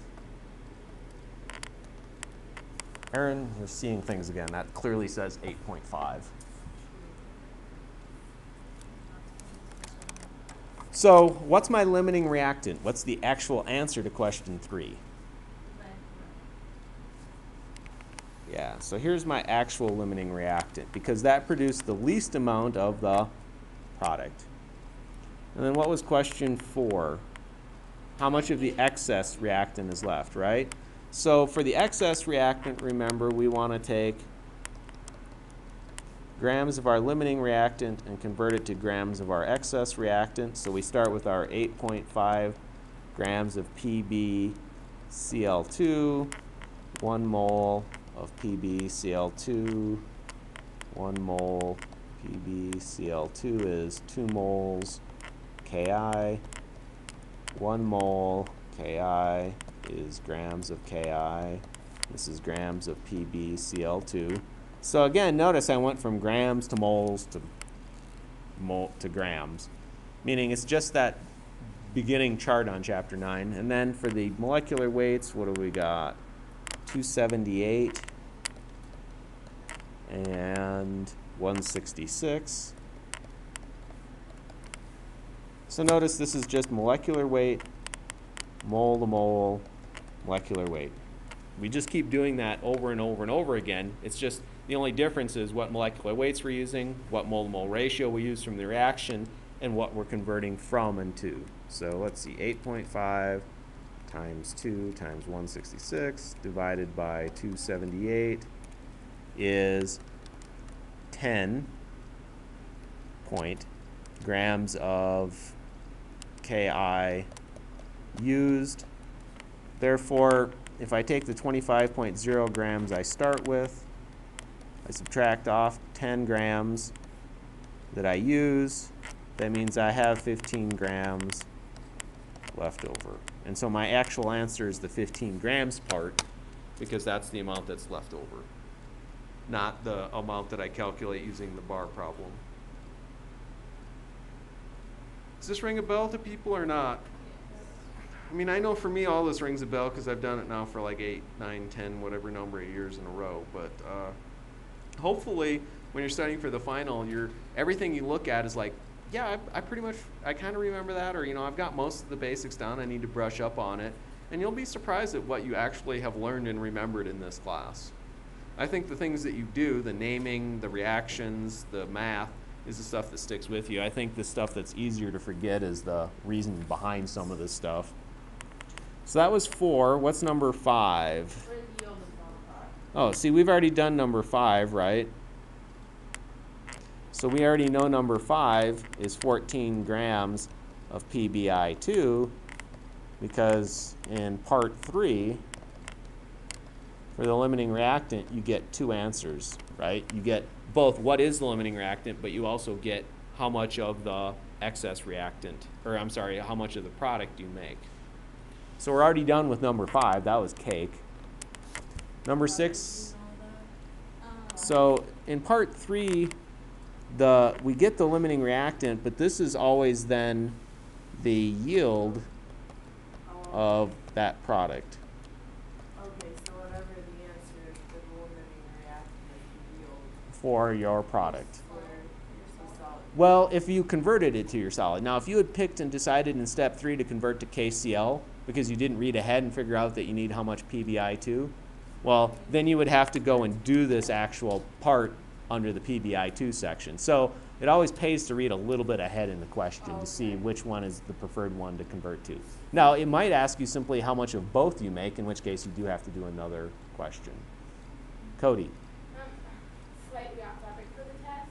Aaron, you're seeing things again. That clearly says 8.5. So, what's my limiting reactant? What's the actual answer to question three? Yeah, so here's my actual limiting reactant because that produced the least amount of the product. And then what was question four? How much of the excess reactant is left, right? So for the excess reactant, remember, we want to take grams of our limiting reactant and convert it to grams of our excess reactant. So we start with our 8.5 grams of PbCl2, 1 mole of PbCl2, 1 mole PbCl2 is 2 moles KI, 1 mole KI is grams of KI. This is grams of PbCl2. So again, notice I went from grams to moles to mole to grams, meaning it's just that beginning chart on chapter 9. And then for the molecular weights, what do we got? 278 and 166. So notice this is just molecular weight, mole to mole, molecular weight. We just keep doing that over and over and over again. It's just the only difference is what molecular weights we're using, what mole to mole ratio we use from the reaction, and what we're converting from and to. So let's see, 8.5 times 2 times 166 divided by 278 is 10 point grams of KI used. Therefore, if I take the 25.0 grams I start with, I subtract off 10 grams that I use, that means I have 15 grams left over. And so my actual answer is the 15 grams part because that's the amount that's left over, not the amount that I calculate using the bar problem. This ring a bell to people or not? I mean, I know for me, all this rings a bell because I've done it now for like eight, nine, ten, whatever number of years in a row. But uh, hopefully, when you're studying for the final, you're everything you look at is like, yeah, I, I pretty much, I kind of remember that, or you know, I've got most of the basics down. I need to brush up on it, and you'll be surprised at what you actually have learned and remembered in this class. I think the things that you do, the naming, the reactions, the math, is the stuff that sticks with you. I think the stuff that's easier to forget is the reason behind some of this stuff. So that was four. What's number five? Oh, see, we've already done number five, right? So we already know number five is 14 grams of PbI2 because in part three, for the limiting reactant, you get two answers, right? You get both what is the limiting reactant, but you also get how much of the excess reactant, or I'm sorry, how much of the product you make. So we're already done with number five. That was cake. Number six. So in part three, the we get the limiting reactant, but this is always then the yield Oh, of that product. Okay, so whatever the answer is for the limiting reactant is the yield for your product. Well, if you converted it to your solid. Now, if you had picked and decided in step three to convert to KCl because you didn't read ahead and figure out that you need how much PbI2, well, then you would have to go and do this actual part under the PbI2 section. So it always pays to read a little bit ahead in the question to see which one is the preferred one to convert to. Now, it might ask you simply how much of both you make, in which case you do have to do another question. Cody. Um, slightly off topic for the test.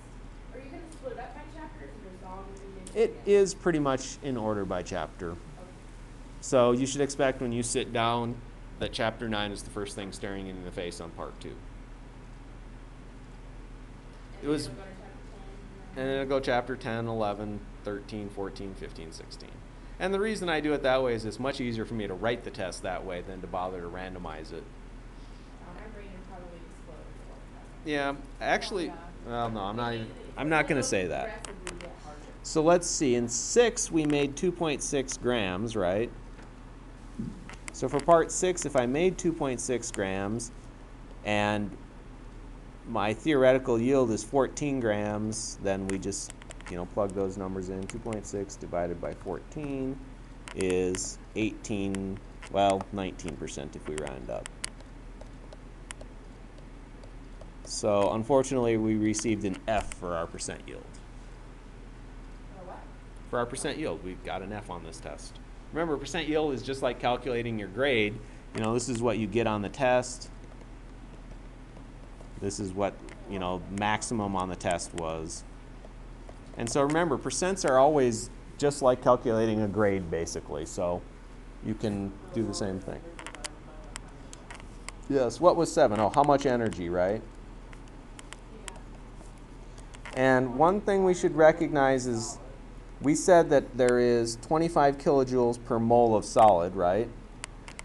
Are you gonna split it up by chapters or just all moving into It is pretty much in order by chapter. So you should expect when you sit down that chapter 9 is the first thing staring you in the face on part 2. It was- And then it'll go chapter 10, 11, 13, 14, 15, 16. And the reason I do it that way is it's much easier for me to write the test that way than to bother to randomize it. Oh, my brain would probably explode. Yeah, actually, well, no, I'm not even, I'm not going to say that. So let's see. In six, we made 2.6 grams, right? So for part six, if I made 2.6 grams and my theoretical yield is 14 grams, then we just, you know, plug those numbers in. 2.6 divided by 14 is 18, well, 19% if we round up. So unfortunately, we received an F for our percent yield. For our percent yield, We've got an F on this test. Remember, percent yield is just like calculating your grade. You know, this is what you get on the test. This is what, you know, maximum on the test was. And so remember, percents are always just like calculating a grade, basically. So you can do the same thing. Yes, what was seven? Oh, how much energy, right? And one thing we should recognize is we said that there is 25 kilojoules per mole of solid, right?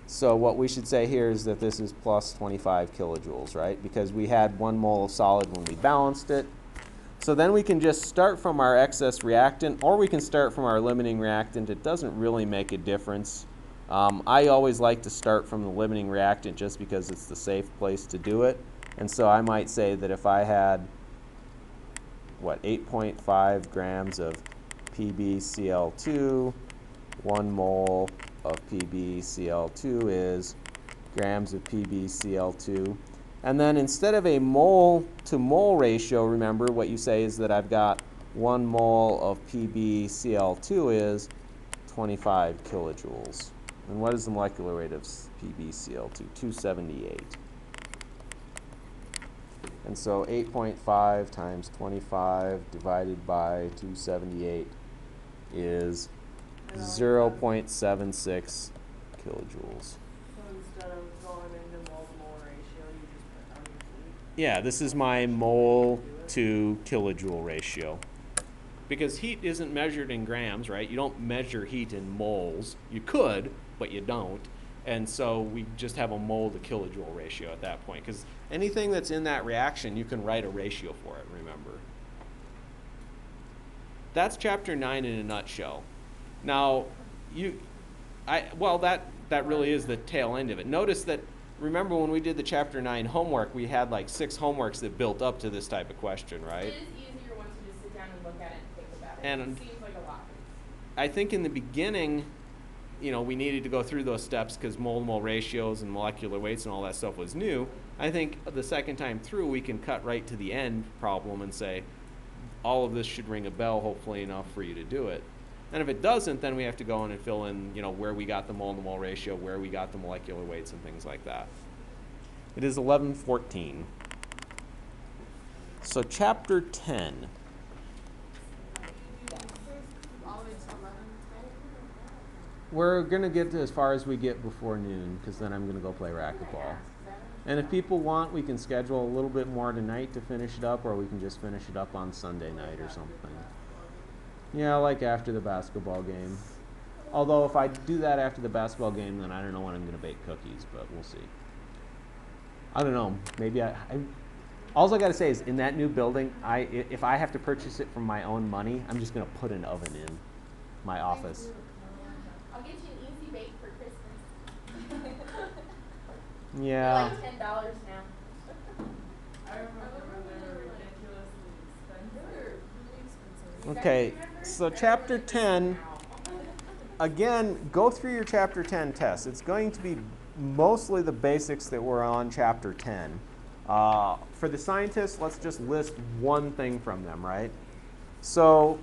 So what we should say here is that this is plus 25 kilojoules, right? Because we had one mole of solid when we balanced it. So then we can just start from our excess reactant, or we can start from our limiting reactant. It doesn't really make a difference. Um, I always like to start from the limiting reactant just because it's the safe place to do it. And so I might say that if I had what 8.5 grams of PbCl2, one mole of PbCl2 is grams of PbCl2. And then instead of a mole to mole ratio, remember what you say is that I've got one mole of PbCl2 is 25 kilojoules. And what is the molecular weight of s- PbCl2? 278. And so 8.5 times 25 divided by 278 is 0.76 kilojoules. So instead of going into mole to mole ratio, you just put down your Yeah, this is my mole to kilojoule ratio. Because heat isn't measured in grams, right? You don't measure heat in moles. You could, but you don't. And so we just have a mole to kilojoule ratio at that point. Because anything that's in that reaction, you can write a ratio for it, remember. That's chapter 9 in a nutshell. Now, you, I, well, that, that really is the tail end of it. Notice that, remember when we did the chapter nine homework, we had like six homeworks that built up to this type of question, right? It is easier once you just sit down and look at it and think about it. And- it seems like a lot. I think in the beginning, you know, we needed to go through those steps because mole mole ratios and molecular weights and all that stuff was new. I think the second time through, we can cut right to the end problem and say, all of this should ring a bell, hopefully enough for you to do it. And if it doesn't, then we have to go in and fill in, you know, where we got the mole to mole ratio, where we got the molecular weights and things like that. It is 1114. So chapter 10. We're gonna get to as far as we get before noon, because then I'm gonna go play racquetball. And if people want, we can schedule a little bit more tonight to finish it up, or we can just finish it up on Sunday night or something. Yeah, like after the basketball game. Although if I do that after the basketball game, then I don't know when I'm gonna bake cookies, but we'll see. I don't know. Maybe I. I all I gotta say is, in that new building, I if I have to purchase it from my own money, I'm just gonna put an oven in my office. I'll get you an easy bake for Christmas. Yeah. They're like ten dollars now. I remember when they were ridiculously expensive. You guys Okay, so chapter 10, again, go through your chapter 10 test. It's going to be mostly the basics that were on chapter 10. Uh, for the scientists, let's just list one thing from them, right? So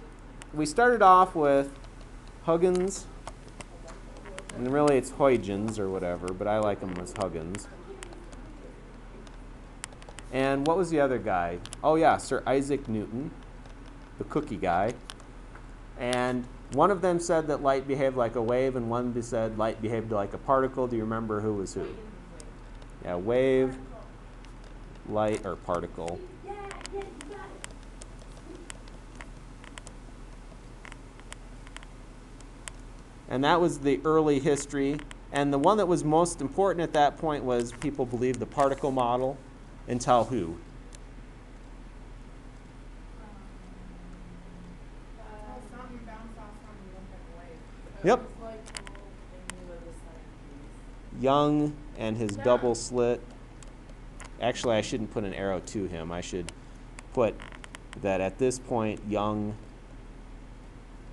we started off with Huggins, and really it's Huygens or whatever, but I like him as Huggins. And what was the other guy? Oh, yeah, Sir Isaac Newton, the cookie guy. And one of them said that light behaved like a wave, and one said light behaved like a particle. Do you remember who was who? Yeah, wave, light, or particle. Yeah, yeah, you got it. And that was the early history. And the one that was most important at that point was people believed the particle model until who? Yep. It's like, well, they knew of the science. Young and his Yeah. double slit. Actually, I shouldn't put an arrow to him. I should put that at this point, Young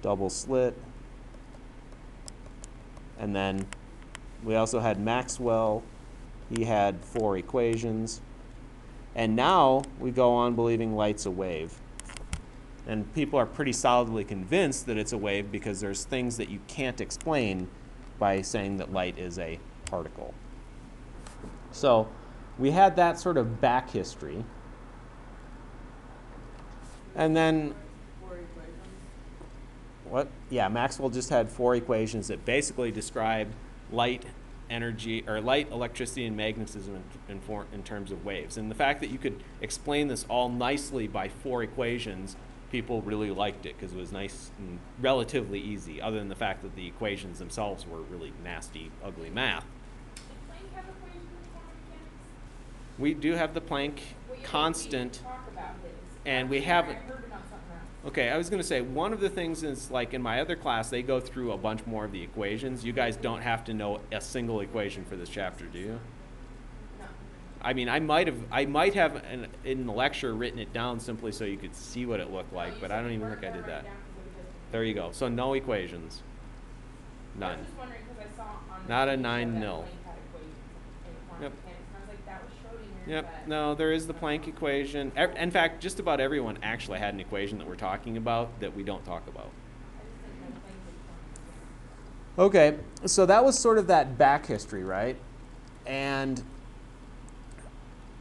double slit. And then we also had Maxwell. He had four equations. And now we go on believing light's a wave. And people are pretty solidly convinced that it's a wave because there's things that you can't explain by saying that light is a particle. So we had that sort of back history. And then. What? Yeah, Maxwell just had four equations that basically described light, energy, or light, electricity, and magnetism in, in, for, in terms of waves. And the fact that you could explain this all nicely by four equations, people really liked it because it was nice and relatively easy, other than the fact that the equations themselves were really nasty, ugly math. Did Planck have equations in quantum mechanics? We do have the Planck Well, yeah, but we constant. talk about his. and we haven't- Okay, I was going to say one of the things is like in my other class, they go through a bunch more of the equations. You guys don't have to know a single equation for this chapter, do you? No. I mean, I might have, I might have in, in the lecture written it down simply so you could see what it looked like, you but I don't even think I did that. it down 'cause it was just- There you go. So no equations. I None. was just wondering 'cause I saw on the Not a nine nil. Planck had equations in quantum Yep. mechanics, and I was like, that was Schrodinger, Yep. No, there is the Planck equation. In fact, just about everyone actually had an equation that we're talking about that we don't talk about. Okay, so that was sort of that back history, right? And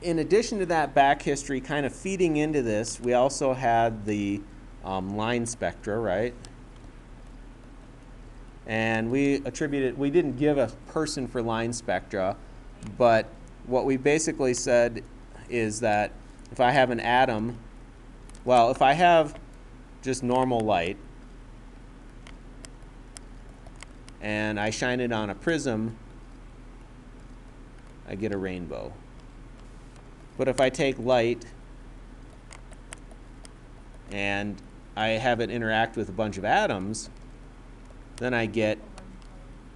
in addition to that back history, kind of feeding into this, we also had the um, line spectra, right? And we attributed, we didn't give a person for line spectra, but what we basically said is that if I have an atom, well, if I have just normal light, and I shine it on a prism, I get a rainbow. But if I take light and I have it interact with a bunch of atoms, then I get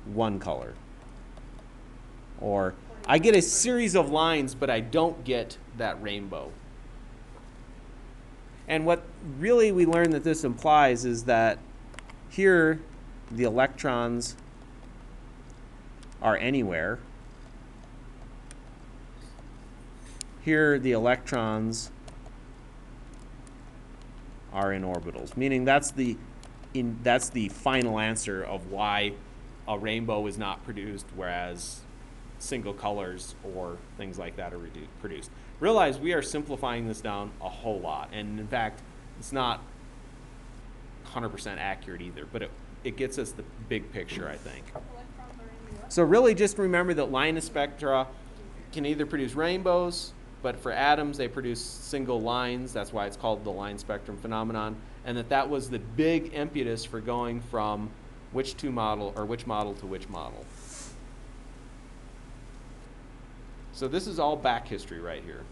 one color. Or I get a series of lines, but I don't get that rainbow. And what really we learn that this implies is that here the electrons are anywhere. Here the electrons are in orbitals, meaning that's the in that's the final answer of why a rainbow is not produced, whereas single colors or things like that are produced. Realize we are simplifying this down a whole lot, and in fact, it's not 100% accurate either, but it, it gets us the big picture, I think. So really just remember that line spectra can either produce rainbows, but for atoms they produce single lines. That's why it's called the line spectrum phenomenon. And that that was the big impetus for going from which two model or which model to which model. So this is all back history right here.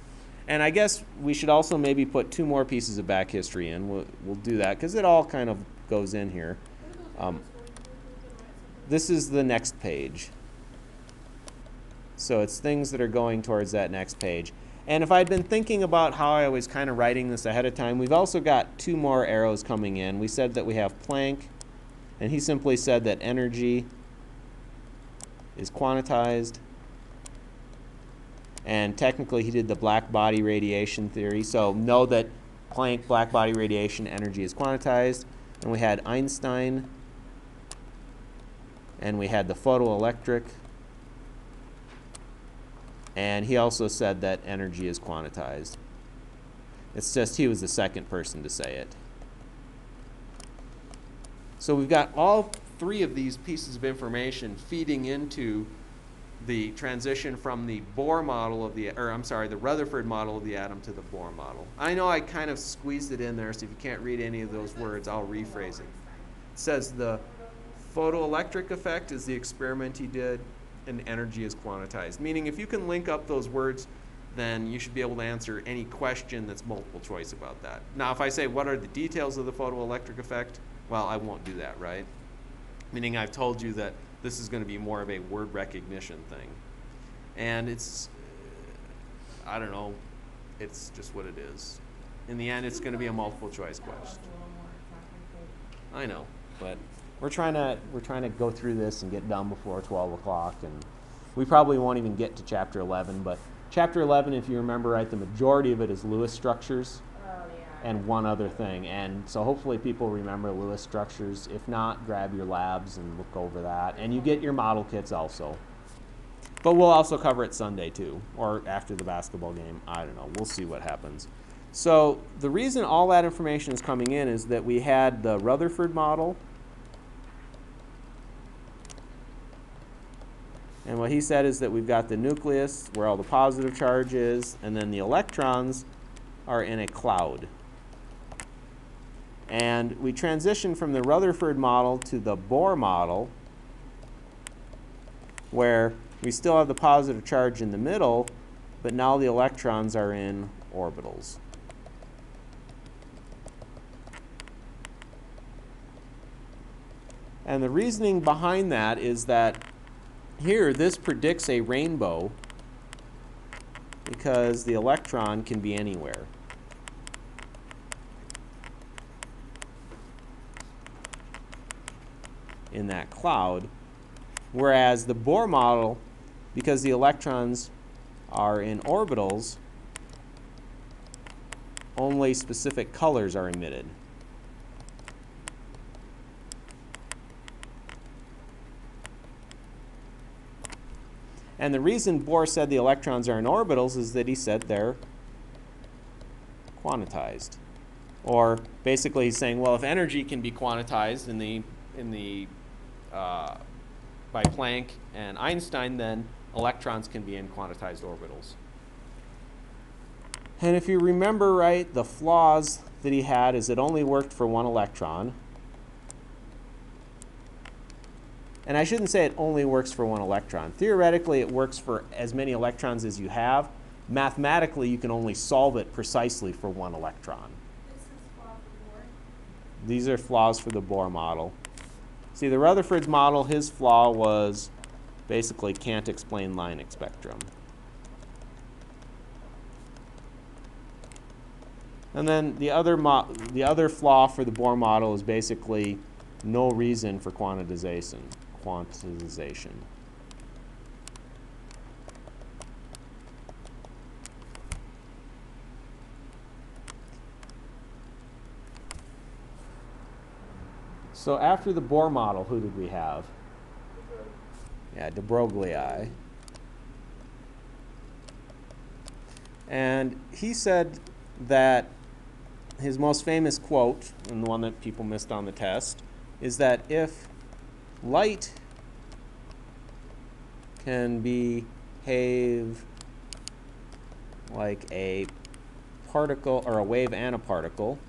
And I guess we should also maybe put two more pieces of back history in. We'll, we'll do that because it all kind of goes in here. Um, this is the next page. So it's things that are going towards that next page. And if I'd been thinking about how I was kind of writing this ahead of time, we've also got two more arrows coming in. We said that we have Planck, and he simply said that energy is quantized. And technically, he did the black body radiation theory. So know that Planck, black body radiation, energy is quantized. And we had Einstein, and we had the photoelectric. And he also said that energy is quantized. It's just he was the second person to say it. So we've got all three of these pieces of information feeding into the transition from the Bohr model of the, or I'm sorry, the Rutherford model of the atom to the Bohr model. I know I kind of squeezed it in there, so if you can't read any of those words, I'll rephrase it. It says the photoelectric effect is the experiment he did, and energy is quantized. Meaning, if you can link up those words, then you should be able to answer any question that's multiple choice about that. Now, if I say, what are the details of the photoelectric effect? Well, I won't do that, right? Meaning, I've told you that this is going to be more of a word recognition thing. And it's, I don't know, it's just what it is. In the end, it's going to be a multiple choice question. I know, but we're trying to we're trying to go through this and get done before 12 o'clock, and we probably won't even get to chapter 11. But chapter 11, if you remember right, the majority of it is Lewis structures. And one other thing, and so hopefully people remember Lewis structures. If not, grab your labs and look over that, and you get your model kits also. But we'll also cover it Sunday too, or after the basketball game. I don't know. We'll see what happens. So the reason all that information is coming in is that we had the Rutherford model. And what he said is that we've got the nucleus where all the positive charge is, and then the electrons are in a cloud. And we transition from the Rutherford model to the Bohr model, where we still have the positive charge in the middle, but now the electrons are in orbitals. And the reasoning behind that is that here, this predicts a rainbow because the electron can be anywhere. In that cloud. Whereas the Bohr model, because the electrons are in orbitals, only specific colors are emitted. And the reason Bohr said the electrons are in orbitals is that he said they're quantized. Or basically he's saying, well, if energy can be quantized in the in the uh, by Planck and Einstein, then electrons can be in quantized orbitals. And if you remember right, the flaws that he had is it only worked for one electron. And I shouldn't say it only works for one electron. Theoretically, it works for as many electrons as you have. Mathematically, you can only solve it precisely for one electron. This is flaw for Bohr. These are flaws for the Bohr model. See, the Rutherford's model, his flaw was basically can't explain line spectrum. And then the other the other flaw for the Bohr model is basically no reason for quantization. Quantization. So after the Bohr model, who did we have? Yeah, de Broglie. And he said that his most famous quote, and the one that people missed on the test, is that if light can behave like a particle or a wave and a particle,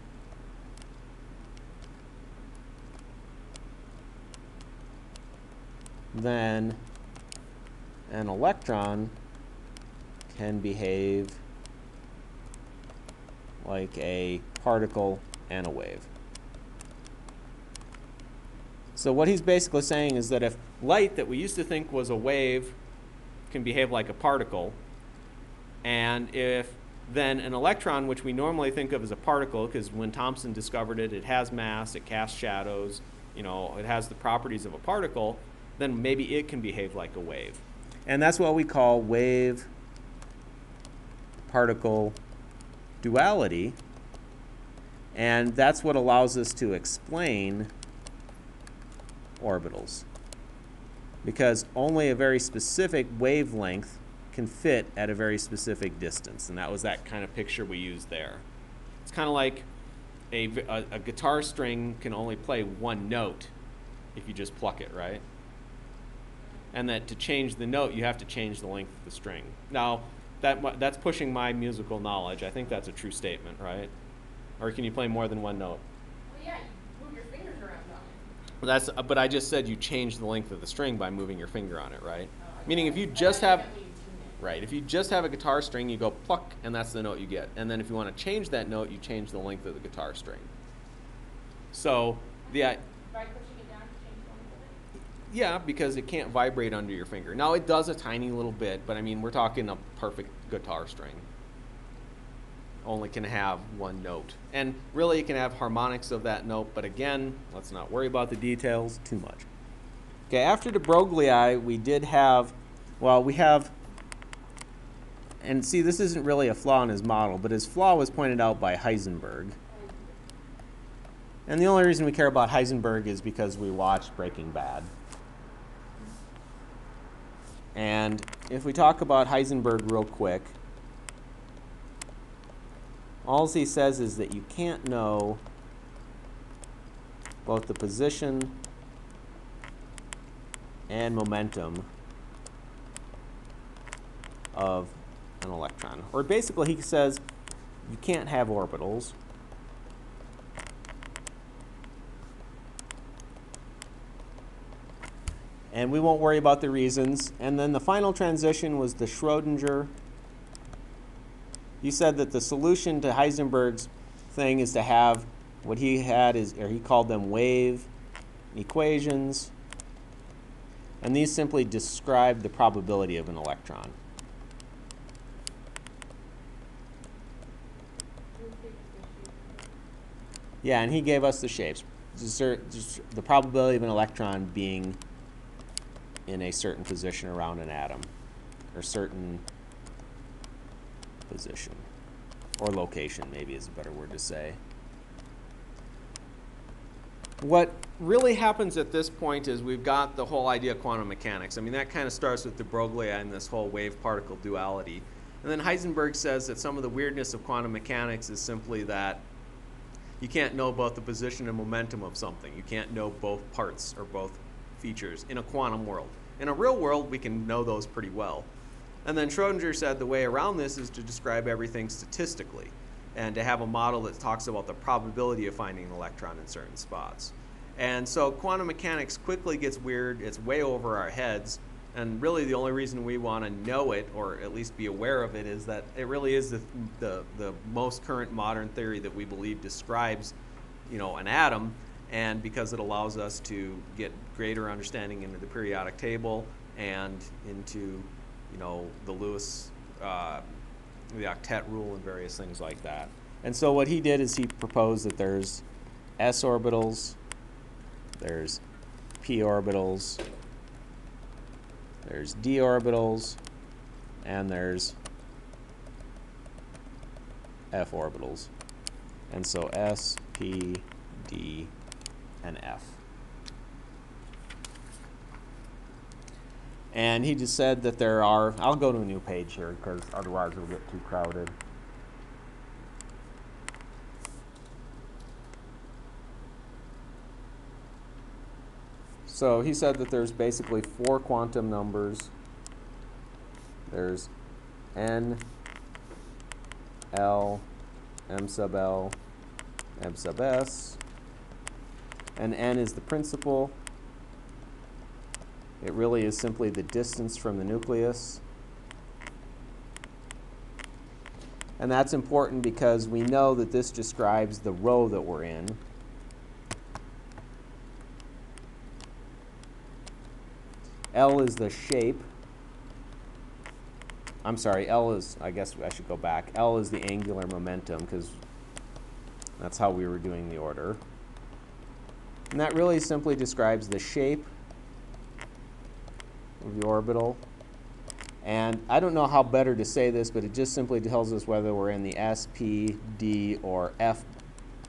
then an electron can behave like a particle and a wave. So what he's basically saying is that if light that we used to think was a wave can behave like a particle, and if then an electron, which we normally think of as a particle, because when Thomson discovered it, it has mass, it casts shadows, you know, it has the properties of a particle, then maybe it can behave like a wave. And that's what we call wave particle duality. And that's what allows us to explain orbitals. Because only a very specific wavelength can fit at a very specific distance. And that was that kind of picture we used there. It's kind of like a guitar string can only play one note if you just pluck it, right? And that to change the note you have to change the length of the string. Now, that that's pushing my musical knowledge. I think that's a true statement, right? Or can you play more than one note? Well, yeah, you move your fingers around on it. That's uh, but I just said you change the length of the string by moving your finger on it, right? Oh, I Meaning if you just have doesn't mean you tune it. right, if you just have a guitar string, you go pluck and that's the note you get. And then if you want to change that note, you change the length of the guitar string. So, the i- By pushing it down, you change the length of it. Yeah, because it can't vibrate under your finger. Now it does a tiny little bit, but I mean we're talking a perfect guitar string. Only can have one note. And really it can have harmonics of that note, but again, let's not worry about the details too much. Okay, after de Broglie, we did have well, we have and see this isn't really a flaw in his model, but his flaw was pointed out by Heisenberg. And the only reason we care about Heisenberg is because we watched Breaking Bad. And if we talk about Heisenberg real quick, all he says is that you can't know both the position and momentum of an electron. Or basically, he says you can't have orbitals. And we won't worry about the reasons. And then the final transition was the Schrodinger. You said that the solution to Heisenberg's thing is to have what he had is, or he called them wave equations, and these simply describe the probability of an electron. Yeah, and he gave us the shapes. The probability of an electron being in a certain position around an atom, or certain position, or location, maybe is a better word to say. What really happens at this point is we've got the whole idea of quantum mechanics. I mean, that kind of starts with de Broglie and this whole wave particle duality. And then Heisenberg says that some of the weirdness of quantum mechanics is simply that you can't know both the position and momentum of something. You can't know both parts or both features in a quantum world. In a real world, we can know those pretty well. And then Schrodinger said the way around this is to describe everything statistically and to have a model that talks about the probability of finding an electron in certain spots. And so quantum mechanics quickly gets weird, it's way over our heads, and really the only reason we want to know it or at least be aware of it is that it really is the, the, the most current modern theory that we believe describes you know, an atom, and because it allows us to get greater understanding into the periodic table and into, you know, the Lewis, uh, the octet rule and various things like that. And so what he did is he proposed that there's s orbitals, there's p orbitals, there's d orbitals, and there's f orbitals. And so s, p, d, and f. And he just said that there are, I'll go to a new page here because otherwise it'll get too crowded. So he said that there's basically four quantum numbers. There's n, l, m sub l, m sub s, and n is the principal. It really is simply the distance from the nucleus. And that's important because we know that this describes the row that we're in. L is the shape. I'm sorry, L is, I guess I should go back. L is the angular momentum because that's how we were doing the order. And that really simply describes the shape of the orbital. And I don't know how better to say this, but it just simply tells us whether we're in the S, P, D, or F.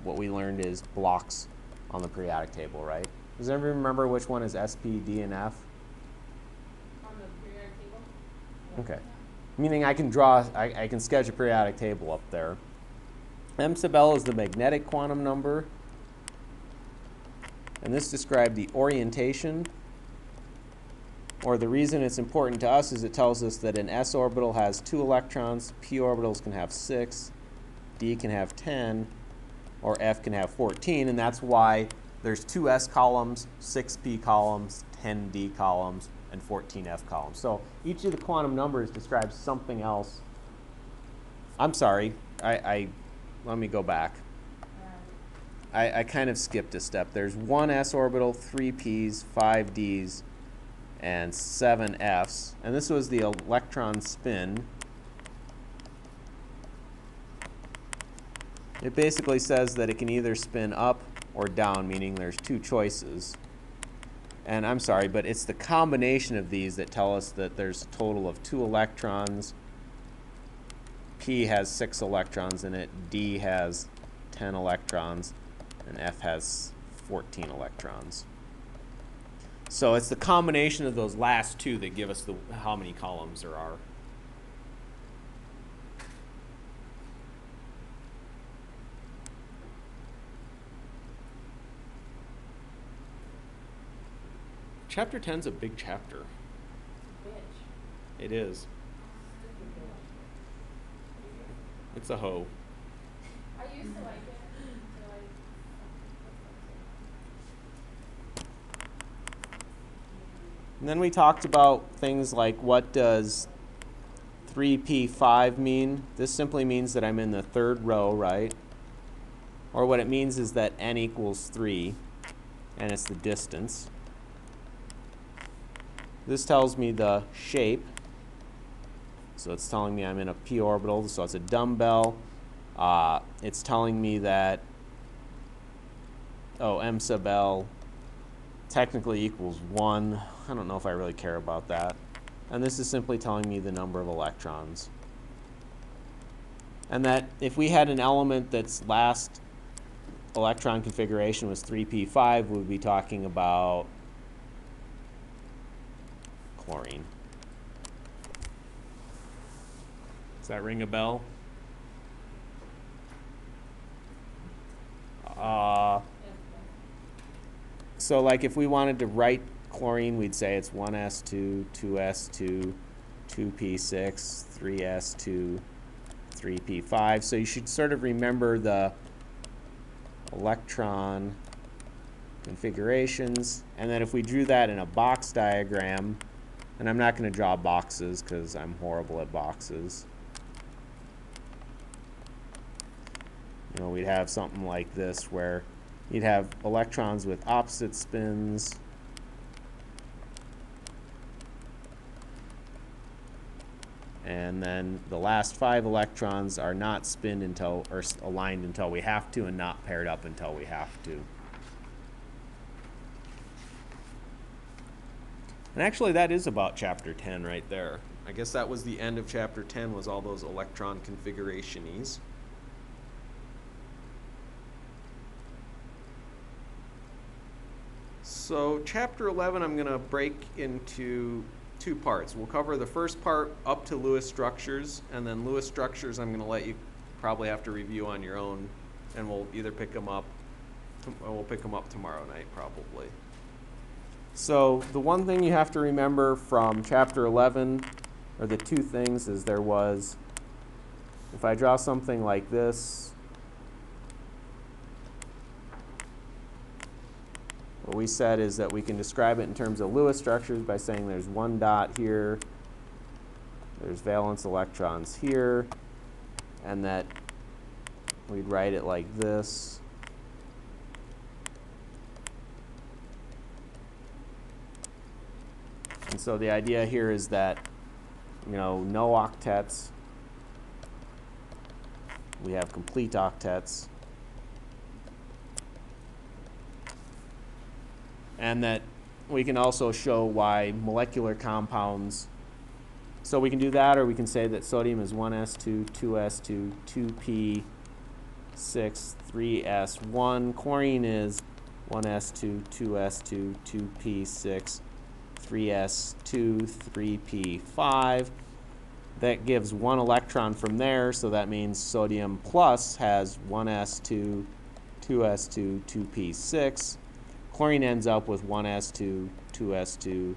What we learned is blocks on the periodic table, right? Does everyone remember which one is S, P, D, and F? On the periodic table? Okay. Meaning I can draw, I, I can sketch a periodic table up there. M sub L is the magnetic quantum number. And this described the orientation. Or the reason it's important to us is it tells us that an s orbital has two electrons, p orbitals can have six, d can have 10, or f can have 14. And that's why there's two s columns, six p columns, 10 d columns, and 14 f columns. So each of the quantum numbers describes something else. I'm sorry, I, I let me go back. I, I kind of skipped a step. There's one s orbital, three p's, five d's, and seven f's. And this was the electron spin. It basically says that it can either spin up or down, meaning there's two choices. And I'm sorry, but it's the combination of these that tell us that there's a total of two electrons. P has six electrons in it, D has 10 electrons, and F has 14 electrons. So it's the combination of those last two that give us the how many columns there are. Chapter 10 is a big chapter. It is. It's a hoe. I used to like it until I. And then we talked about things like what does 3p5 mean? This simply means that I'm in the third row, right? Or what it means is that n equals 3, and it's the distance. This tells me the shape. So it's telling me I'm in a p orbital, so it's a dumbbell. Uh, it's telling me that, oh, m sub l technically equals 1. I don't know if I really care about that. And this is simply telling me the number of electrons. And that if we had an element that's last electron configuration was 3p5, we would be talking about chlorine. Does that ring a bell? Uh, so like if we wanted to write chlorine, we'd say it's 1s2, 2s2, 2p6, 3s2, 3p5. So you should sort of remember the electron configurations. And then if we drew that in a box diagram, and I'm not going to draw boxes because I'm horrible at boxes. You know, we'd have something like this where You'd have electrons with opposite spins. And then the last five electrons are not spinned until, or aligned until we have to, and not paired up until we have to. And actually, that is about chapter 10 right there. I guess that was the end of chapter 10, was all those electron configurationes. So, chapter 11, I'm going to break into two parts. We'll cover the first part up to Lewis structures, and then Lewis structures, I'm going to let you probably have to review on your own, and we'll either pick them up, or uh, we'll pick them up tomorrow night, probably. So, the one thing you have to remember from chapter 11, or the two things, is there was, if I draw something like this, What we said is that we can describe it in terms of Lewis structures by saying there's one dot here, there's valence electrons here, and that we'd write it like this. And so the idea here is that, you know, no octets. We have complete octets. And that we can also show why molecular compounds. So we can do that, or we can say that sodium is 1s2, 2s2, 2p, 6, 3s1. Chlorine is 1s2, 2s2, 2p, 6, 3s2, 3p5. That gives one electron from there, so that means sodium plus has 1s2, 2s2, 2p6. Chlorine ends up with 1s2, 2s2,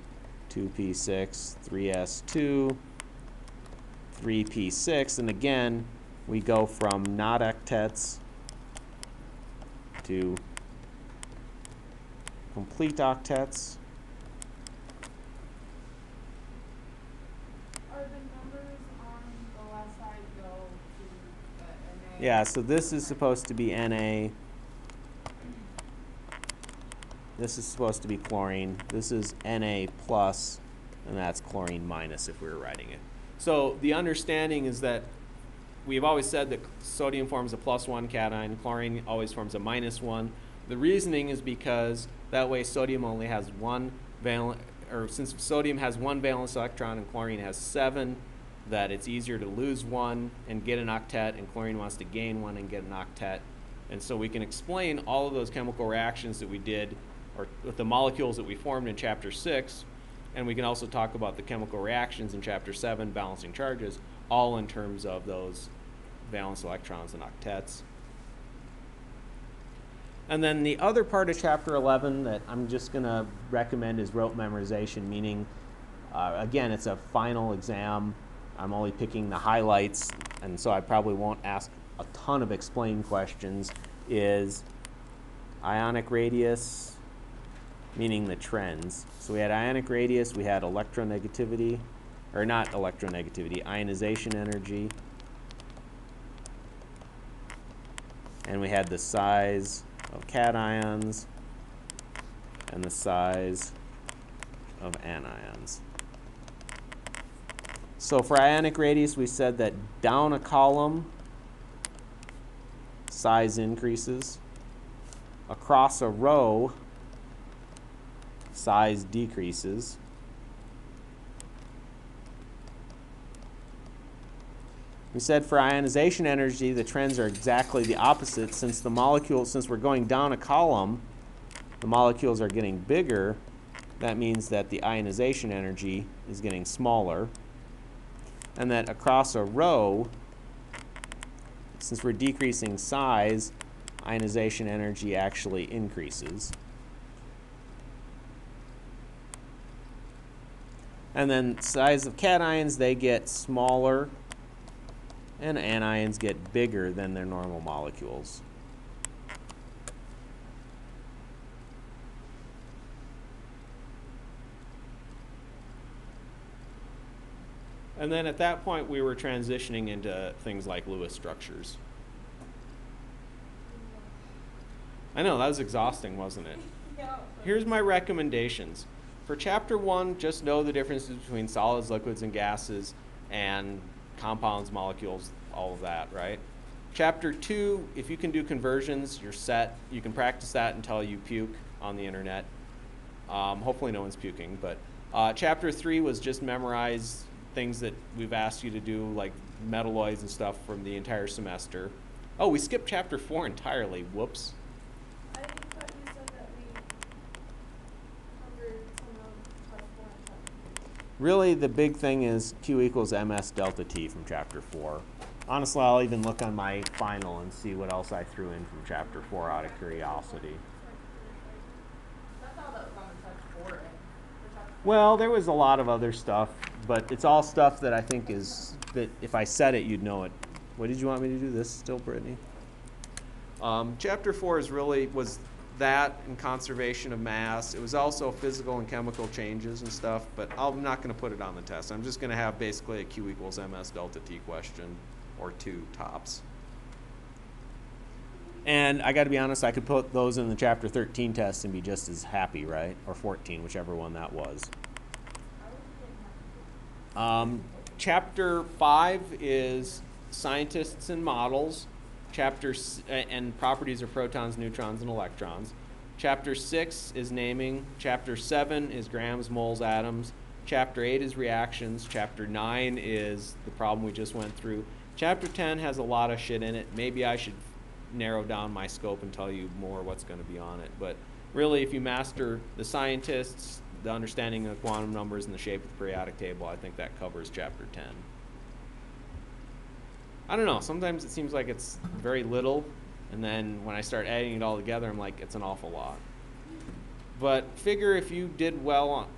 2p6, 3s2, 3p6, and again, we go from not octets to complete octets. Are the numbers on the left side go to the NA? Yeah, so this is supposed to be Na. This is supposed to be chlorine. This is Na plus, and that's chlorine minus if we were writing it. So the understanding is that we've always said that sodium forms a plus one cation, chlorine always forms a minus one. The reasoning is because that way sodium only has one valence, or since sodium has one valence electron and chlorine has seven, that it's easier to lose one and get an octet, and chlorine wants to gain one and get an octet. And so we can explain all of those chemical reactions that we did, or with the molecules that we formed in chapter six, and we can also talk about the chemical reactions in chapter seven, balancing charges, all in terms of those valence electrons and octets. And then the other part of chapter 11 that I'm just going to recommend is rote memorization, meaning, uh, again, it's a final exam. I'm only picking the highlights, and so I probably won't ask a ton of explain questions. Is ionic radius, meaning the trends. So we had ionic radius, we had electronegativity, or not electronegativity, ionization energy. And we had the size of cations and the size of anions. So for ionic radius, we said that down a column, size increases. Across a row, size decreases. We said for ionization energy, the trends are exactly the opposite. Since the molecules, since we're going down a column, the molecules are getting bigger. That means that the ionization energy is getting smaller. And that across a row, since we're decreasing size, ionization energy actually increases. And then size of cations, they get smaller and anions get bigger than their normal molecules. And then at that point, we were transitioning into things like Lewis structures. I know that was exhausting, wasn't it? Here's my recommendations. For chapter one, just know the differences between solids, liquids, and gases, and compounds, molecules, all of that, right? Chapter two, if you can do conversions, you're set. You can practice that until you puke on the internet. Um, hopefully, no one's puking, but uh, chapter three was just memorize things that we've asked you to do, like metalloids and stuff from the entire semester. Oh, we skipped chapter four entirely. Whoops. I thought you said that we covered some of part four and chapter three. Really, the big thing is Q equals ms delta t from chapter 4. Honestly, I'll even look on my final and see what else I threw in from chapter 4 out of curiosity. That's all that was on the touch four end. The touch Well, there was a lot of other stuff, but it's all stuff that I think is, that if I said it, you'd know it. What did you want me to do this still, Brittany? Um, chapter 4 is really, was that and conservation of mass. It was also physical and chemical changes and stuff, but I'm not going to put it on the test. I'm just going to have basically a Q equals ms delta t question, or two tops. And I got to be honest, I could put those in the chapter 13 test and be just as happy, right? Or 14, whichever one that was. Um, chapter 5 is scientists and models. Chapter uh, and properties of protons, neutrons, and electrons. Chapter 6 is naming. Chapter 7 is grams, moles, atoms. Chapter 8 is reactions. Chapter 9 is the problem we just went through. Chapter 10 has a lot of shit in it. Maybe I should narrow down my scope and tell you more what's going to be on it. But really, if you master the scientists, the understanding of quantum numbers, and the shape of the periodic table, I think that covers chapter 10. I don't know. Sometimes it seems like it's very little, and then when I start adding it all together, I'm like, it's an awful lot. But figure if you did well on.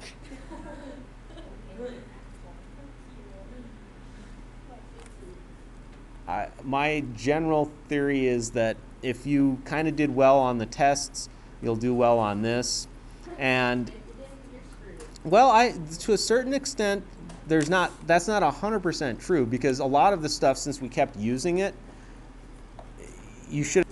I, my general theory is that if you kind of did well on the tests, you'll do well on this. And well, I to a certain extent, there's not that's not hundred percent true because a lot of the stuff since we kept using it, you should